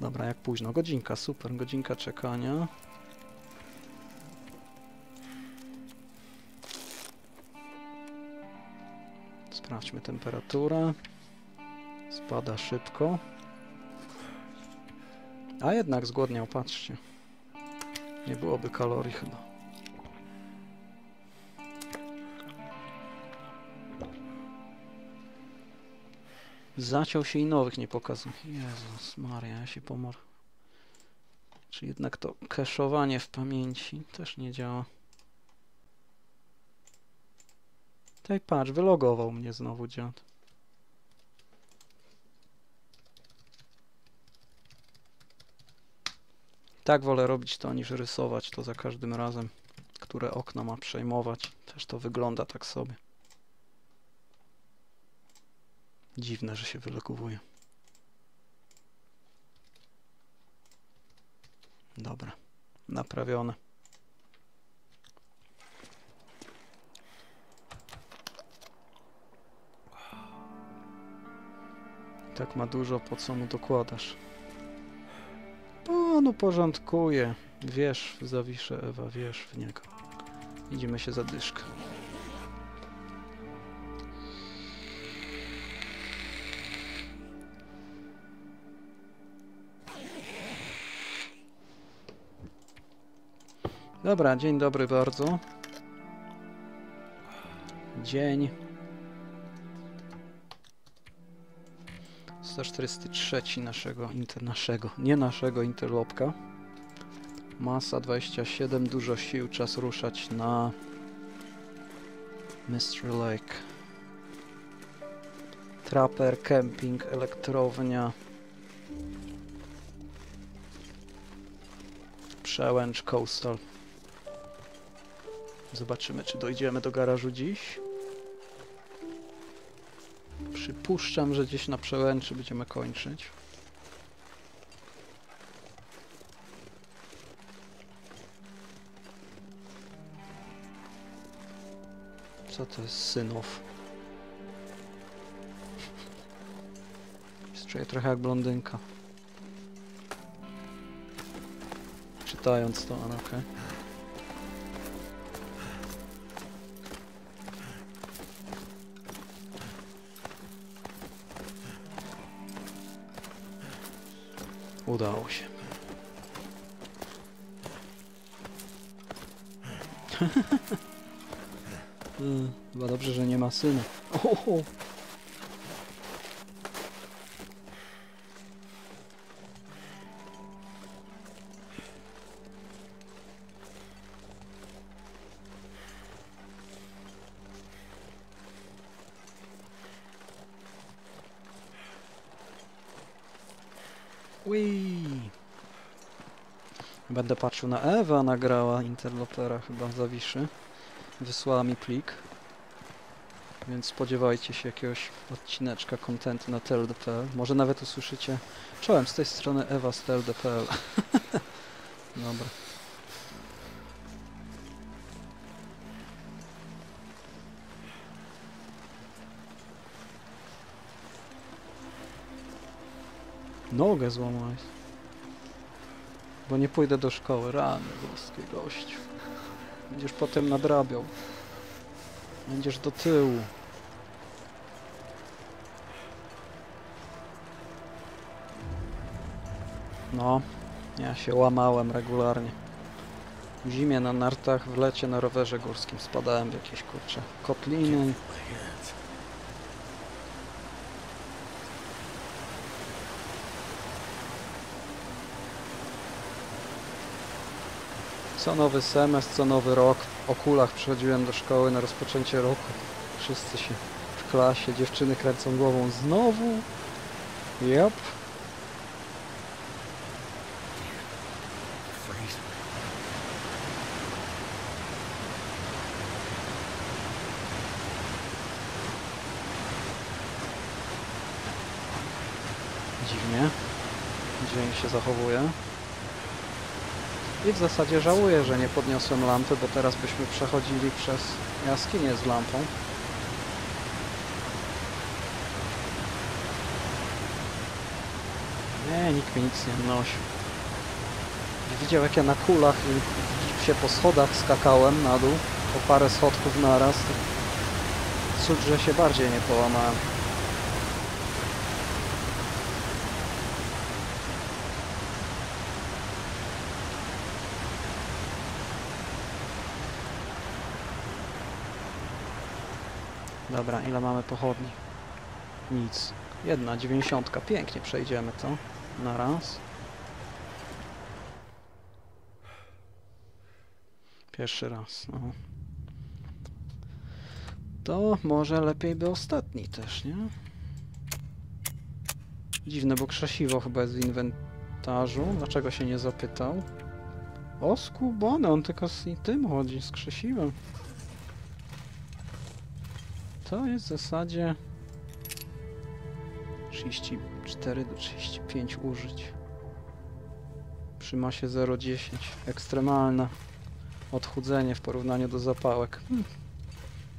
Dobra, jak późno? Godzinka, super, godzinka czekania. Sprawdźmy temperaturę. Spada szybko. A jednak zgłodniał, patrzcie. Nie byłoby kalorii chyba. Zaciął się i nowych nie pokazał. Jezus Maria, ja się pomor. Czy jednak to keszowanie w pamięci też nie działa. Tutaj patrz, wylogował mnie znowu dziad. Tak wolę robić to niż rysować to za każdym razem, które okno ma przejmować. Też to wygląda tak sobie. Dziwne, że się wylogowuje. Dobra, naprawione. Tak ma dużo, po co mu dokładasz? O, no porządkuje. Wiesz, zawiszę Ewa, wiesz w niego. Idziemy się za dyszkę. Dobra, dzień dobry bardzo. Dzień 143 naszego, inter, naszego, nie naszego interlopka. Masa 27, dużo sił, czas ruszać na Mystery Lake. Trapper, camping, elektrownia. Przełęcz, coastal. Zobaczymy, czy dojdziemy do garażu dziś. Przypuszczam, że gdzieś na przełęczy będziemy kończyć. Co to jest synów? Czuję trochę jak blondynka. Czytając to, ale okej. Udało się. Mm, Chyba dobrze, że nie ma syna. Oho. Patrzył na Ewa, nagrała interlopera chyba zawiszy. Wysłała mi plik. Więc spodziewajcie się jakiegoś odcineczka contentu na tld.pl. Może nawet usłyszycie czołem z tej strony Ewa z tld.pl. Dobra. Nogę złamałeś. Bo nie pójdę do szkoły. Rany boskie gościu. Będziesz potem nadrabiał. Będziesz do tyłu. No, ja się łamałem regularnie. W zimie na nartach, w lecie na rowerze górskim spadałem w jakieś kurcze kotliny. Co nowy semestr, co nowy rok. W okulach przychodziłem do szkoły na rozpoczęcie roku. Wszyscy się w klasie, dziewczyny kręcą głową. Znowu? Yep. Freezing. Dziwnie. Dzień się zachowuje. I w zasadzie żałuję, że nie podniosłem lampy, bo teraz byśmy przechodzili przez jaskinię z lampą. Nie, nikt mi nic nie nosił. Widział jak ja na kulach i się po schodach skakałem na dół, po parę schodków naraz. Cud, że się bardziej nie połamałem. Dobra, ile mamy pochodni? Nic. Jedna, dziewięćdziesiątka. Pięknie przejdziemy to. Na raz. Pierwszy raz, no. To może lepiej by ostatni też, nie? Dziwne, bo krzesiwo chyba jest w inwentarzu. Dlaczego się nie zapytał? O, skubany, on tylko z tym chodzi, z krzesiwem. To jest w zasadzie 34 do 35 użyć. Przy masie 0,10. Ekstremalne odchudzenie w porównaniu do zapałek. Hmm.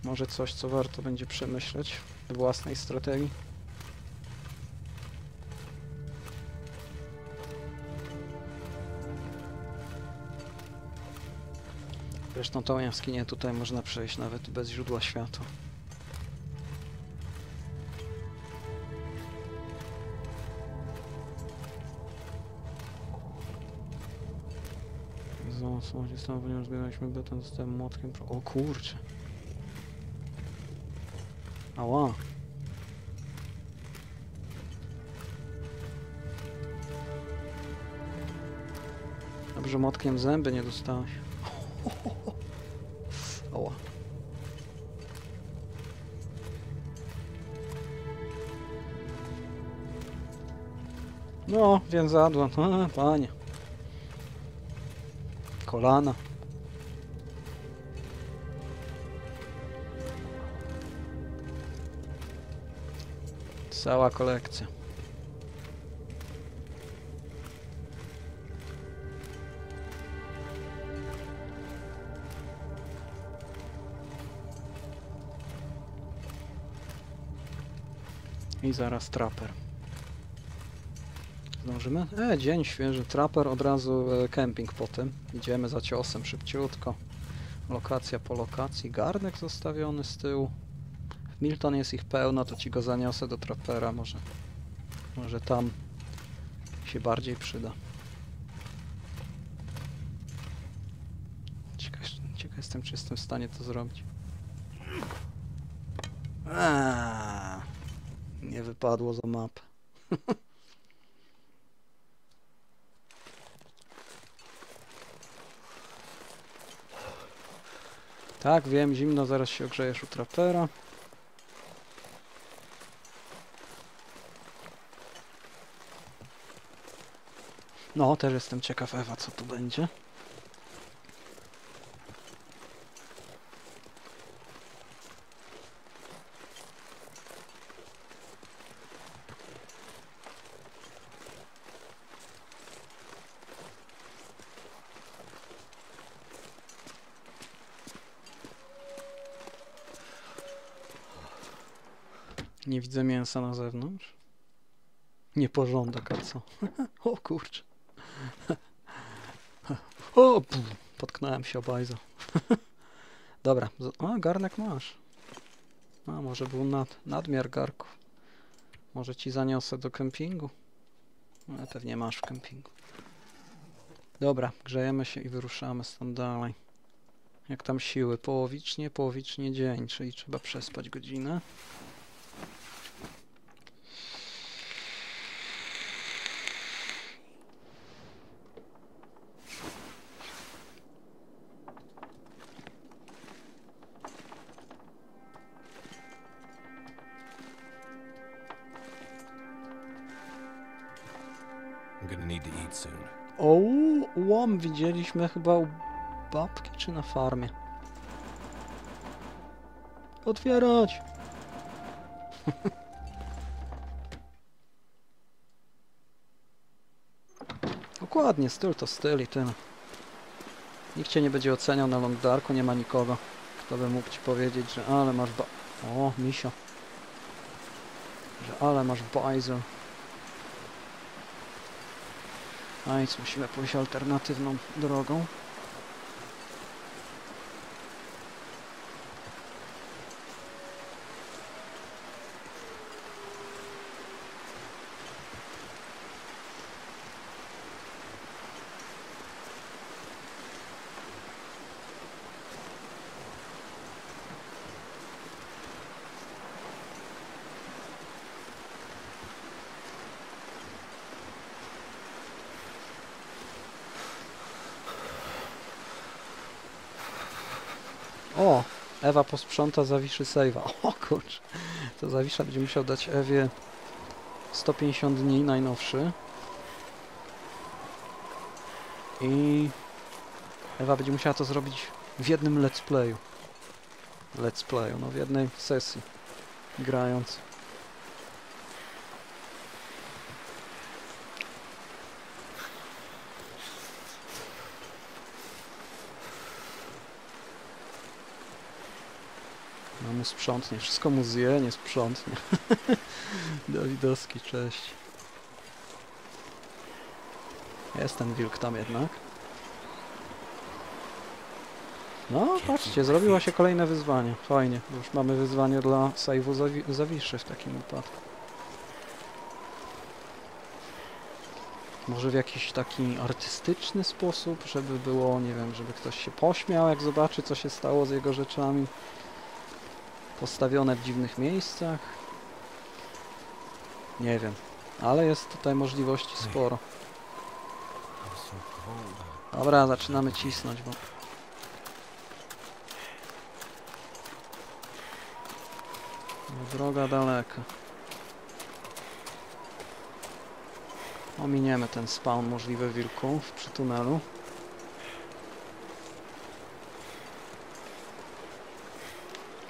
Może coś, co warto będzie przemyśleć we własnej strategii. Zresztą tą jaskinię tutaj można przejść nawet bez źródła światła. Zasłonić stąd, ponieważ zbieraliśmy beton z tym młotkiem. O kurcze. Ała. Dobrze młotkiem zęby nie dostałeś. Ała. No, więzadła. A, panie. Kolana. Cała kolekcja. I zaraz traper. Zdążymy? E, dzień świeży. Traper od razu kemping po tym. Idziemy za ciosem szybciutko. Lokacja po lokacji. Garnek zostawiony z tyłu. W Milton jest ich pełno, to ci go zaniosę do trapera. Może, może tam się bardziej przyda. Ciekaw, ciekaw jestem, czy jestem w stanie to zrobić. Aaaa, nie wypadło za mapę. Tak, wiem, zimno, zaraz się ogrzejesz u trapera. No, też jestem ciekaw, Ewa, co tu będzie. Nie widzę mięsa na zewnątrz. Nieporządek, a co? o kurczę. o, pff, potknąłem się obajza. Dobra, a garnek masz. A może był nad, nadmiar garków. Może ci zaniosę do kempingu? No, pewnie masz w kempingu. Dobra, grzejemy się i wyruszamy stąd dalej. Jak tam siły? Połowicznie, połowicznie dzień, czyli trzeba przespać godzinę. Widzieliśmy chyba u babki czy na farmie. Otwierać! Dokładnie, styl to styl i tyle. Nikt cię nie będzie oceniał na Long Darku, nie ma nikogo, kto by mógł ci powiedzieć, że ale masz ba... O, misio. Że ale masz bajzel. A nic, musimy pójść alternatywną drogą. O! Ewa posprząta Zawiszy save'a. O kurcz. To Zawisza będzie musiał dać Ewie 150 dni najnowszy. I Ewa będzie musiała to zrobić w jednym let's playu. Let's playu, no w jednej sesji. Grając. Mu sprzątnie, wszystko mu zje, nie sprzątnie. Dawidowski, cześć. Jest ten wilk tam jednak. No, patrzcie, zrobiło się kolejne wyzwanie. Fajnie, już mamy wyzwanie dla save'u zawi Zawiszy w takim wypadku. Może w jakiś taki artystyczny sposób, żeby było, nie wiem, żeby ktoś się pośmiał, jak zobaczy, co się stało z jego rzeczami postawione w dziwnych miejscach. Nie wiem, ale jest tutaj możliwości sporo. Dobra, zaczynamy cisnąć, bo... bo Droga daleka. Ominiemy ten spawn możliwy wilków przy tunelu.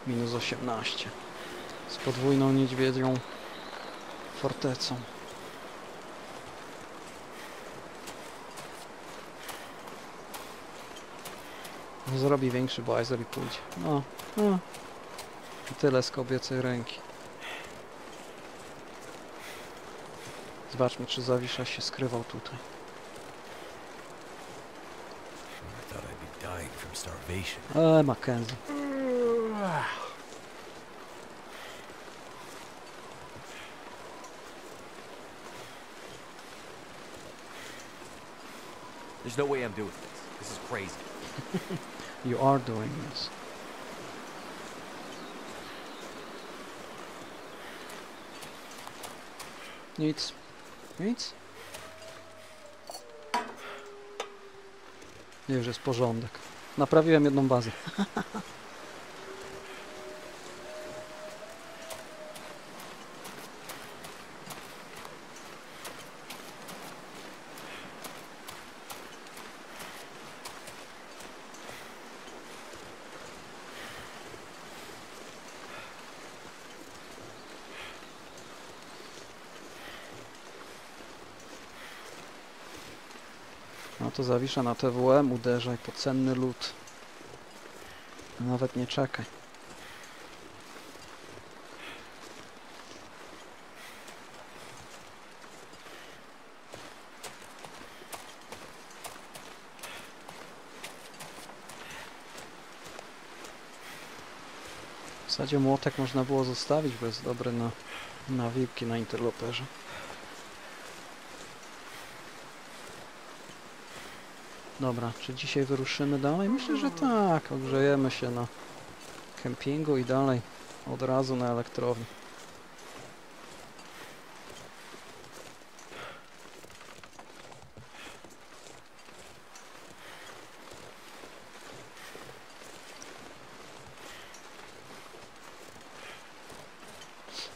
Minus 18. Z podwójną niedźwiedzią fortecą. Zrobi większy bajzer i pójdzie. No, no. I tyle z kobiecej ręki. Zobaczmy, czy Zawisza się skrywał tutaj. Eee, Mackenzie. There's no way I'm doing this. This is crazy. You are doing this. Nic. Nic? Już jest porządek. Naprawiłem jedną bazę. to zawisza na TWM, uderzaj po cenny lód. Nawet nie czekaj. W zasadzie młotek można było zostawić, bo jest dobry na, na wilki na interloperze. Dobra, czy dzisiaj wyruszymy dalej? Myślę, że tak. Ogrzejemy się na kempingu i dalej od razu na elektrowni.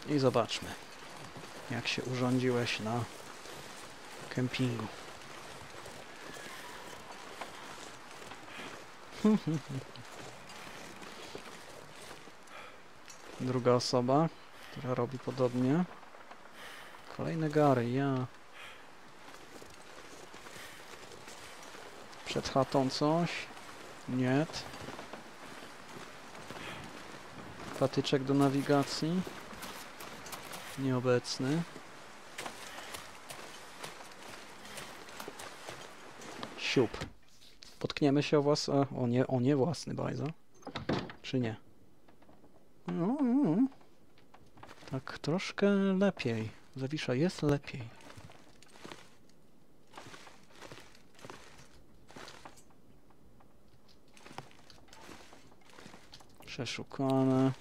I zobaczmy, jak się urządziłeś na kempingu. Druga osoba, która robi podobnie. Kolejny Gary, ja. Przed chatą coś? Nie. Patyczek do nawigacji. Nieobecny. Siup. Potkniemy się o włas... O nie, o nie własny bajza. Czy nie? No, no, no. Tak troszkę lepiej. Zawisza jest lepiej. Przeszukane.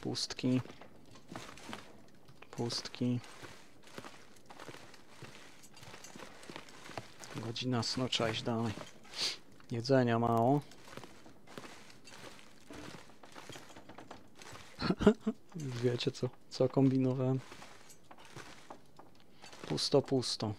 Pustki. Pustki. Godzina snu, iść dalej. Jedzenia mało. Wiecie co, co kombinowałem. Pusto, pusto.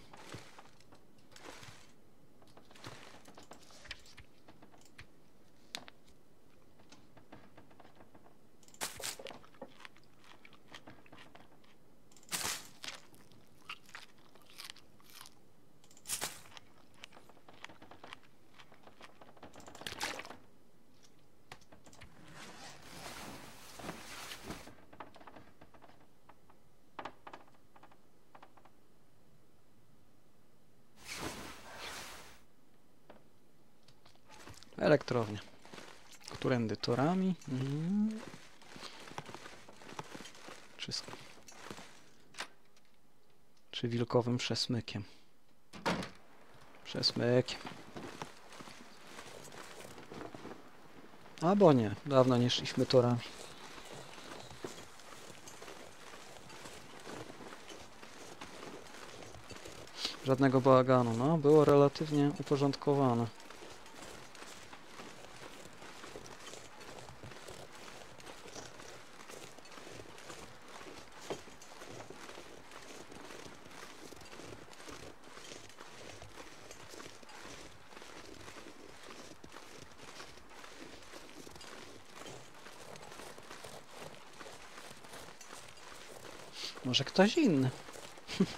Elektrownia. Którędy torami? Mhm. Czy, sk- wilkowym przesmykiem? Przesmykiem. Albo nie, dawno nie szliśmy torami. Żadnego bałaganu, no, było relatywnie uporządkowane. Może ktoś inny.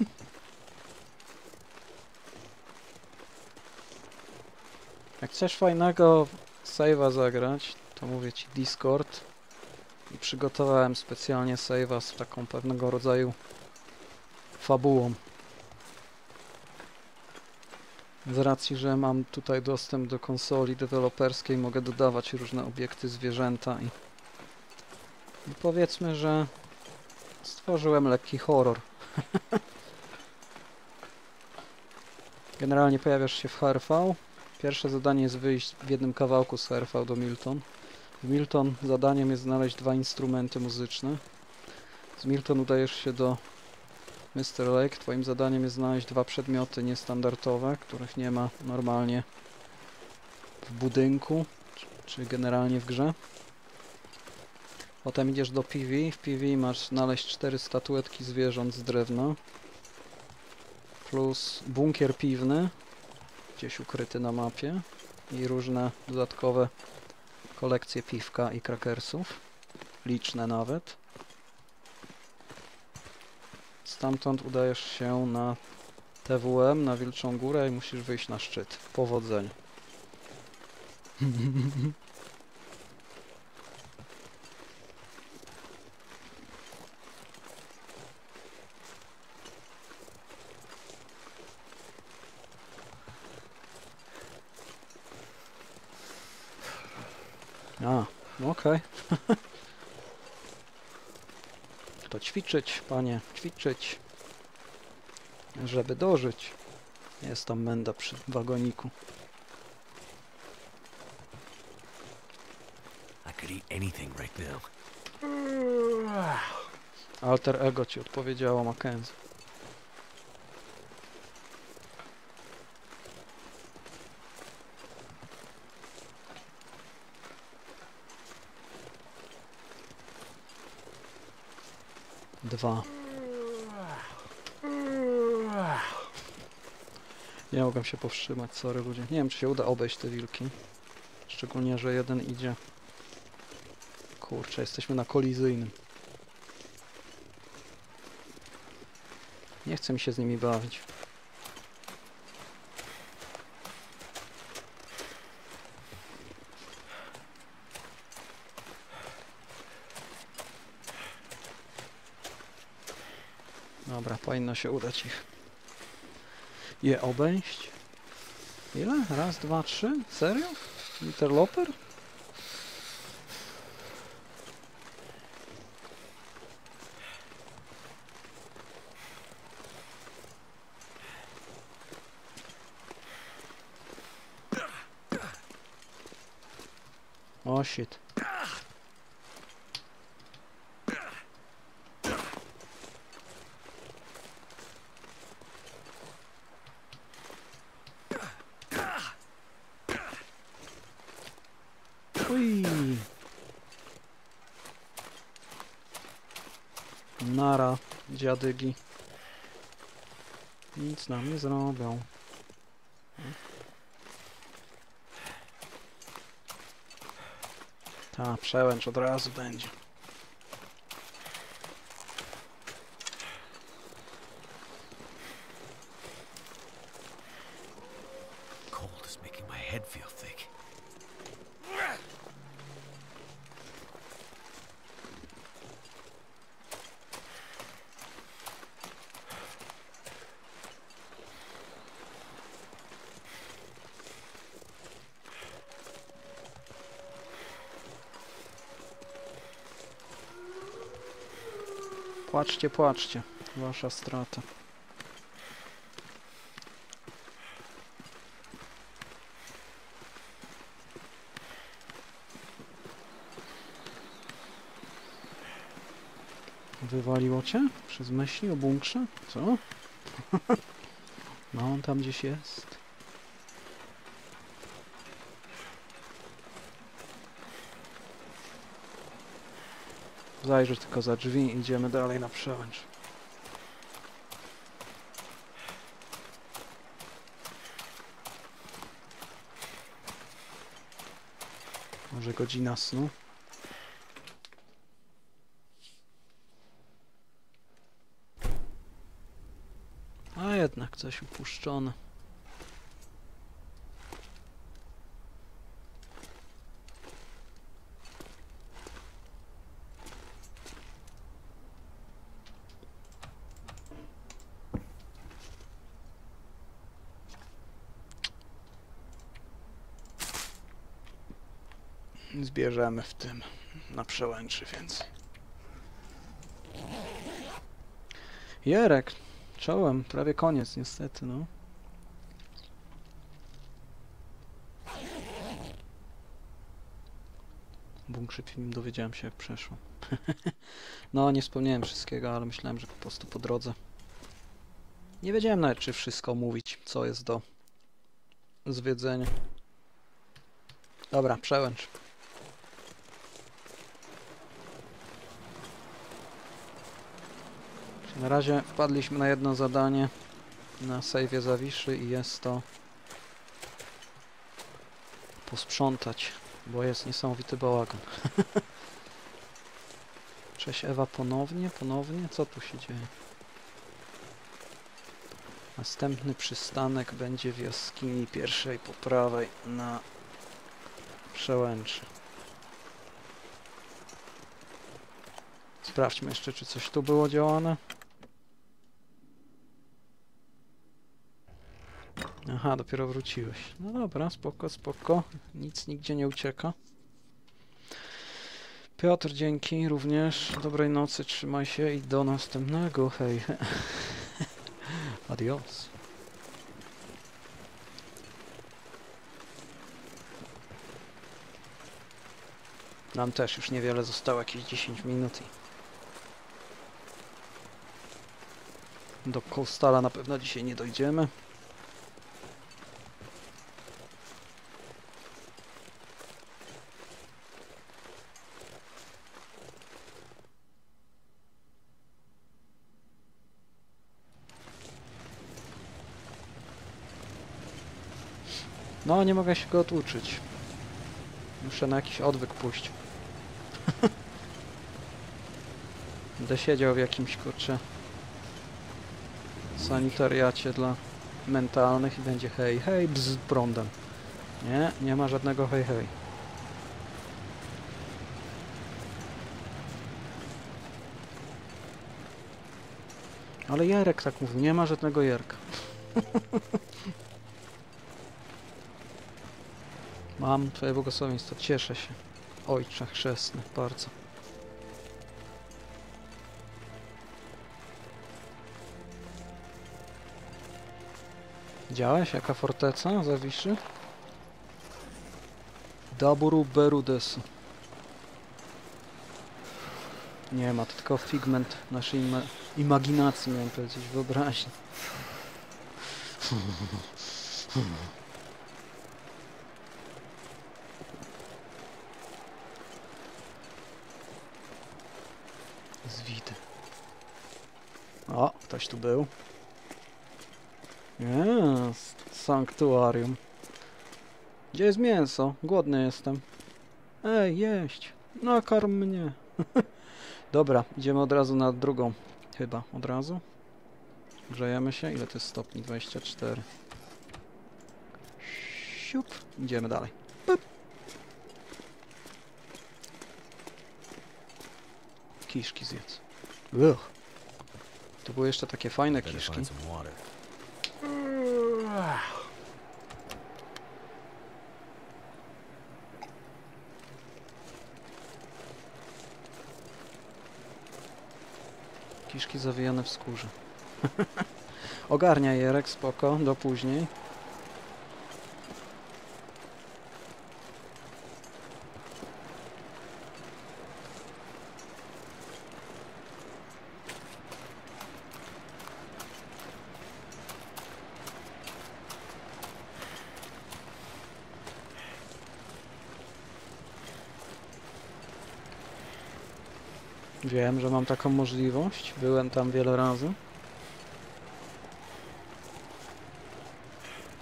Jak chcesz fajnego save'a zagrać, to mówię ci Discord. I przygotowałem specjalnie save'a z taką pewnego rodzaju fabułą. Z racji, że mam tutaj dostęp do konsoli deweloperskiej, mogę dodawać różne obiekty, zwierzęta i, i powiedzmy, że Stworzyłem lekki horror. Generalnie pojawiasz się w HRV. Pierwsze zadanie jest wyjść w jednym kawałku z HRV do Milton. W Milton zadaniem jest znaleźć dwa instrumenty muzyczne. Z Milton udajesz się do Mr. Lake. Twoim zadaniem jest znaleźć dwa przedmioty niestandardowe, których nie ma normalnie w budynku, czy generalnie w grze. Potem idziesz do PV. W PV masz znaleźć cztery statuetki zwierząt z drewna. Plus bunkier piwny, gdzieś ukryty na mapie. I różne dodatkowe kolekcje piwka i krakersów. Liczne nawet. Stamtąd udajesz się na TWM, na Wilczą Górę i musisz wyjść na szczyt. Powodzenia. A, okej. To ćwiczyć, panie, ćwiczyć. Żeby dożyć. Jest tam menda przy wagoniku. I could eat anything right now. Alter ego ci odpowiedziało Mackenzie. Dwa. Nie mogłem się powstrzymać, sorry ludzie. Nie wiem, czy się uda obejść te wilki. Szczególnie, że jeden idzie. Kurczę, jesteśmy na kolizyjnym. Nie chce mi się z nimi bawić. Dobra, powinno się udać ich je obejść. Ile? Raz, dwa, trzy? Serio? Interloper? O shit. Dziadygi. Nic nam nie zrobią. Ta, przełęcz od razu będzie. Cold is making my head feel thick. Płaczcie, płaczcie. Wasza strata. Wywaliło cię? Przez myśli o bunkrze? Co? No, on tam gdzieś jest. Zajrzeć tylko za drzwi i idziemy dalej na przełęcz. Może godzina snu? A jednak coś upuszczone. Zbierzemy w tym na przełęczy więcej. Jerek, czołem, prawie koniec niestety, no. Bunkrze film dowiedziałem się jak przeszło. no, nie wspomniałem wszystkiego, ale myślałem, że po prostu po drodze. Nie wiedziałem nawet, czy wszystko mówić, co jest do zwiedzenia. Dobra, przełęcz. Na razie wpadliśmy na jedno zadanie na sejwie Zawiszy i jest to posprzątać, bo jest niesamowity bałagan. Cześć Ewa ponownie, ponownie? Co tu się dzieje? Następny przystanek będzie w jaskini pierwszej po prawej na przełęczy. Sprawdźmy jeszcze, czy coś tu było działane. Aha, dopiero wróciłeś. No dobra, spoko, spoko. Nic nigdzie nie ucieka. Piotr, dzięki również. Dobrej nocy, trzymaj się i do następnego. Hej. Adios. Nam też już niewiele zostało, jakieś 10 minut do Coastala na pewno dzisiaj nie dojdziemy. No, nie mogę się go oduczyć. Muszę na jakiś odwyk pójść. Będę siedział w jakimś kurcze sanitariacie dla mentalnych i będzie hej, hej, bzz, prądem. Nie, nie ma żadnego hej, hej. Ale Jarek tak mówi, nie ma żadnego Jarka. Mam Twoje błogosławieństwo, cieszę się. Ojcze chrzestny, bardzo. Widziałeś jaka forteca zawiszy? Daburu Berudesu. Nie ma, to tylko figment naszej ima imaginacji, miałem powiedzieć, wyobraźni. Zwidy. O, ktoś tu był. Jest, sanktuarium. Gdzie jest mięso? Głodny jestem. Ej, jeść. Nakarm mnie. Dobra, idziemy od razu na drugą. Chyba od razu. Grzejemy się. Ile to jest stopni? 24. Siup. Idziemy dalej. Pyp. Kiszki zjedz. Uch. To były jeszcze takie fajne kiszki. Kiszki zawijane w skórze. Ogarnia Jerek, spoko, do później. Wiem, że mam taką możliwość. Byłem tam wiele razy.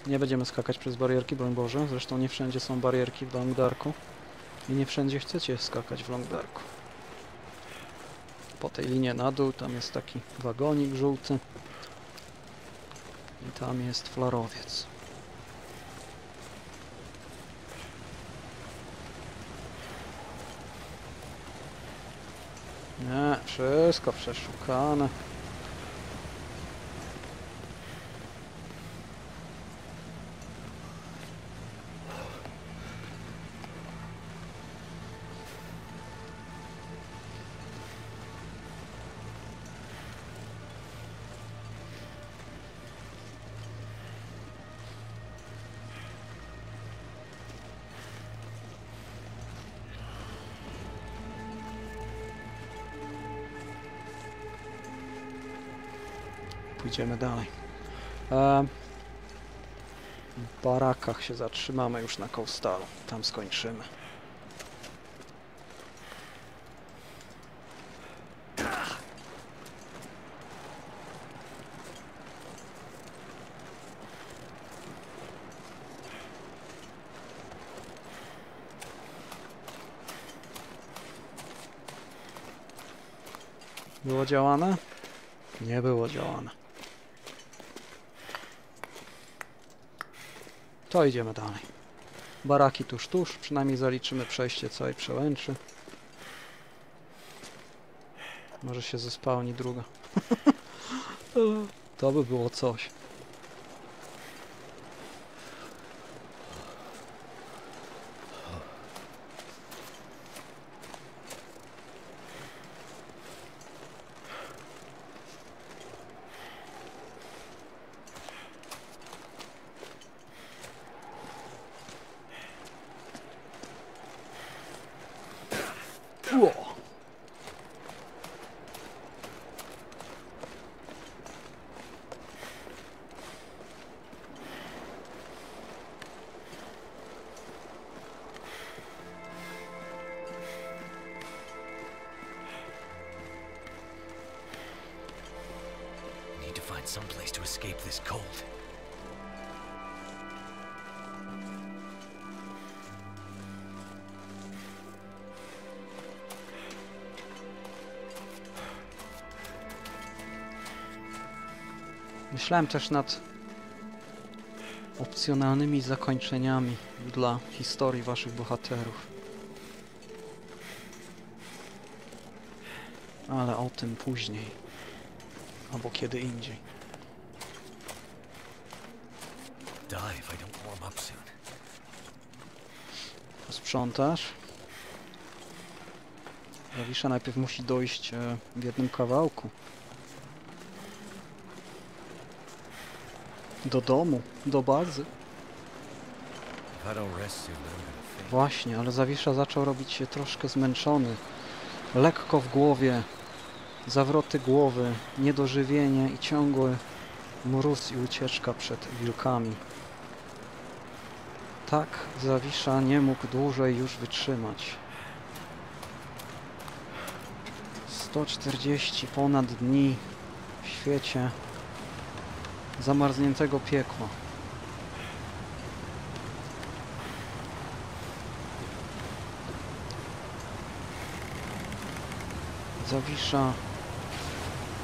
Nie będziemy skakać przez barierki, broń Boże. Zresztą nie wszędzie są barierki w Long Darku. I nie wszędzie chcecie skakać w Long Darku. Po tej linie na dół, tam jest taki wagonik żółty. I tam jest flarowiec. Nie, wszystko przeszukane. Pójdziemy dalej. E, w barakach się zatrzymamy już na Coastalu. Tam skończymy. Było działane? Nie było działane. To idziemy dalej. Baraki tuż, tuż. Przynajmniej zaliczymy przejście całej przełęczy. Może się zespałni druga. to by było coś. Myślałem też nad opcjonalnymi zakończeniami dla historii waszych bohaterów. Ale o tym później. Albo kiedy indziej. Sprzątasz. Zawisza najpierw musi dojść e, w jednym kawałku. Do domu, do bazy. Właśnie, ale Zawisza zaczął robić się troszkę zmęczony. Lekko w głowie, zawroty głowy, niedożywienie i ciągły mróz i ucieczka przed wilkami. Tak Zawisza nie mógł dłużej już wytrzymać. 140 ponad dni w świecie zamarzniętego piekła. Zawisza,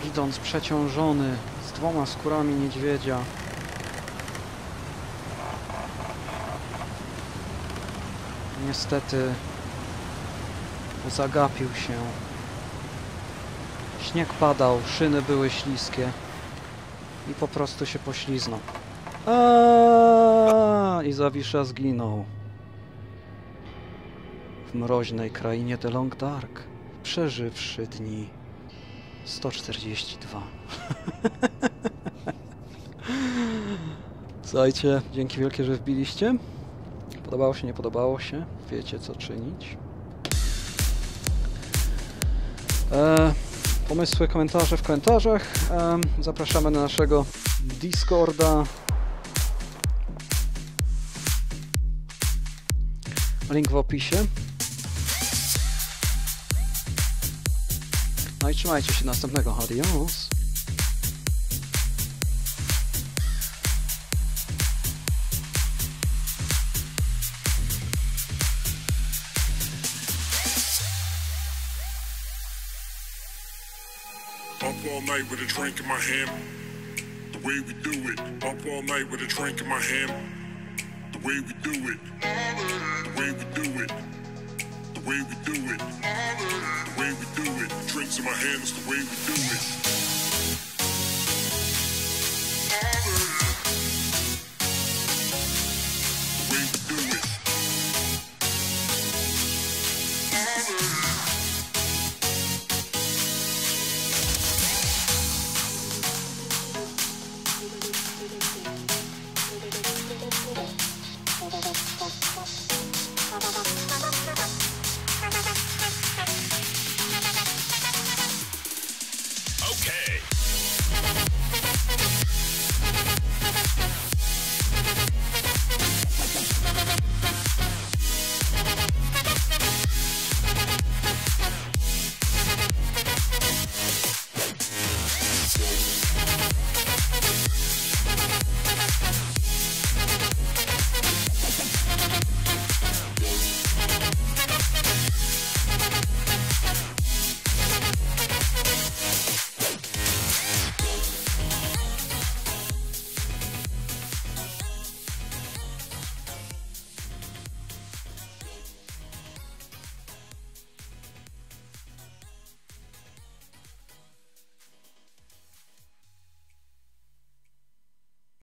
idąc przeciążony z dwoma skórami niedźwiedzia. Niestety zagapił się. Śnieg padał, szyny były śliskie i po prostu się pośliznął. Aaaa! I Zawisza zginął. W mroźnej krainie The Long Dark przeżywszy dni 142. Słuchajcie, dzięki wielkie, że wbiliście. Podobało się, nie podobało się. Wiecie, co czynić. E, pomysły, komentarze w komentarzach. Zapraszamy na naszego Discorda. Link w opisie. No i trzymajcie się następnego. Adios. Night with a drink in my hand. The way we do it. Up all night with a drink in my hand. The way we do it. The way we do it. The way we do it. The way we do it. Drinks in my hand hands. The way we do it.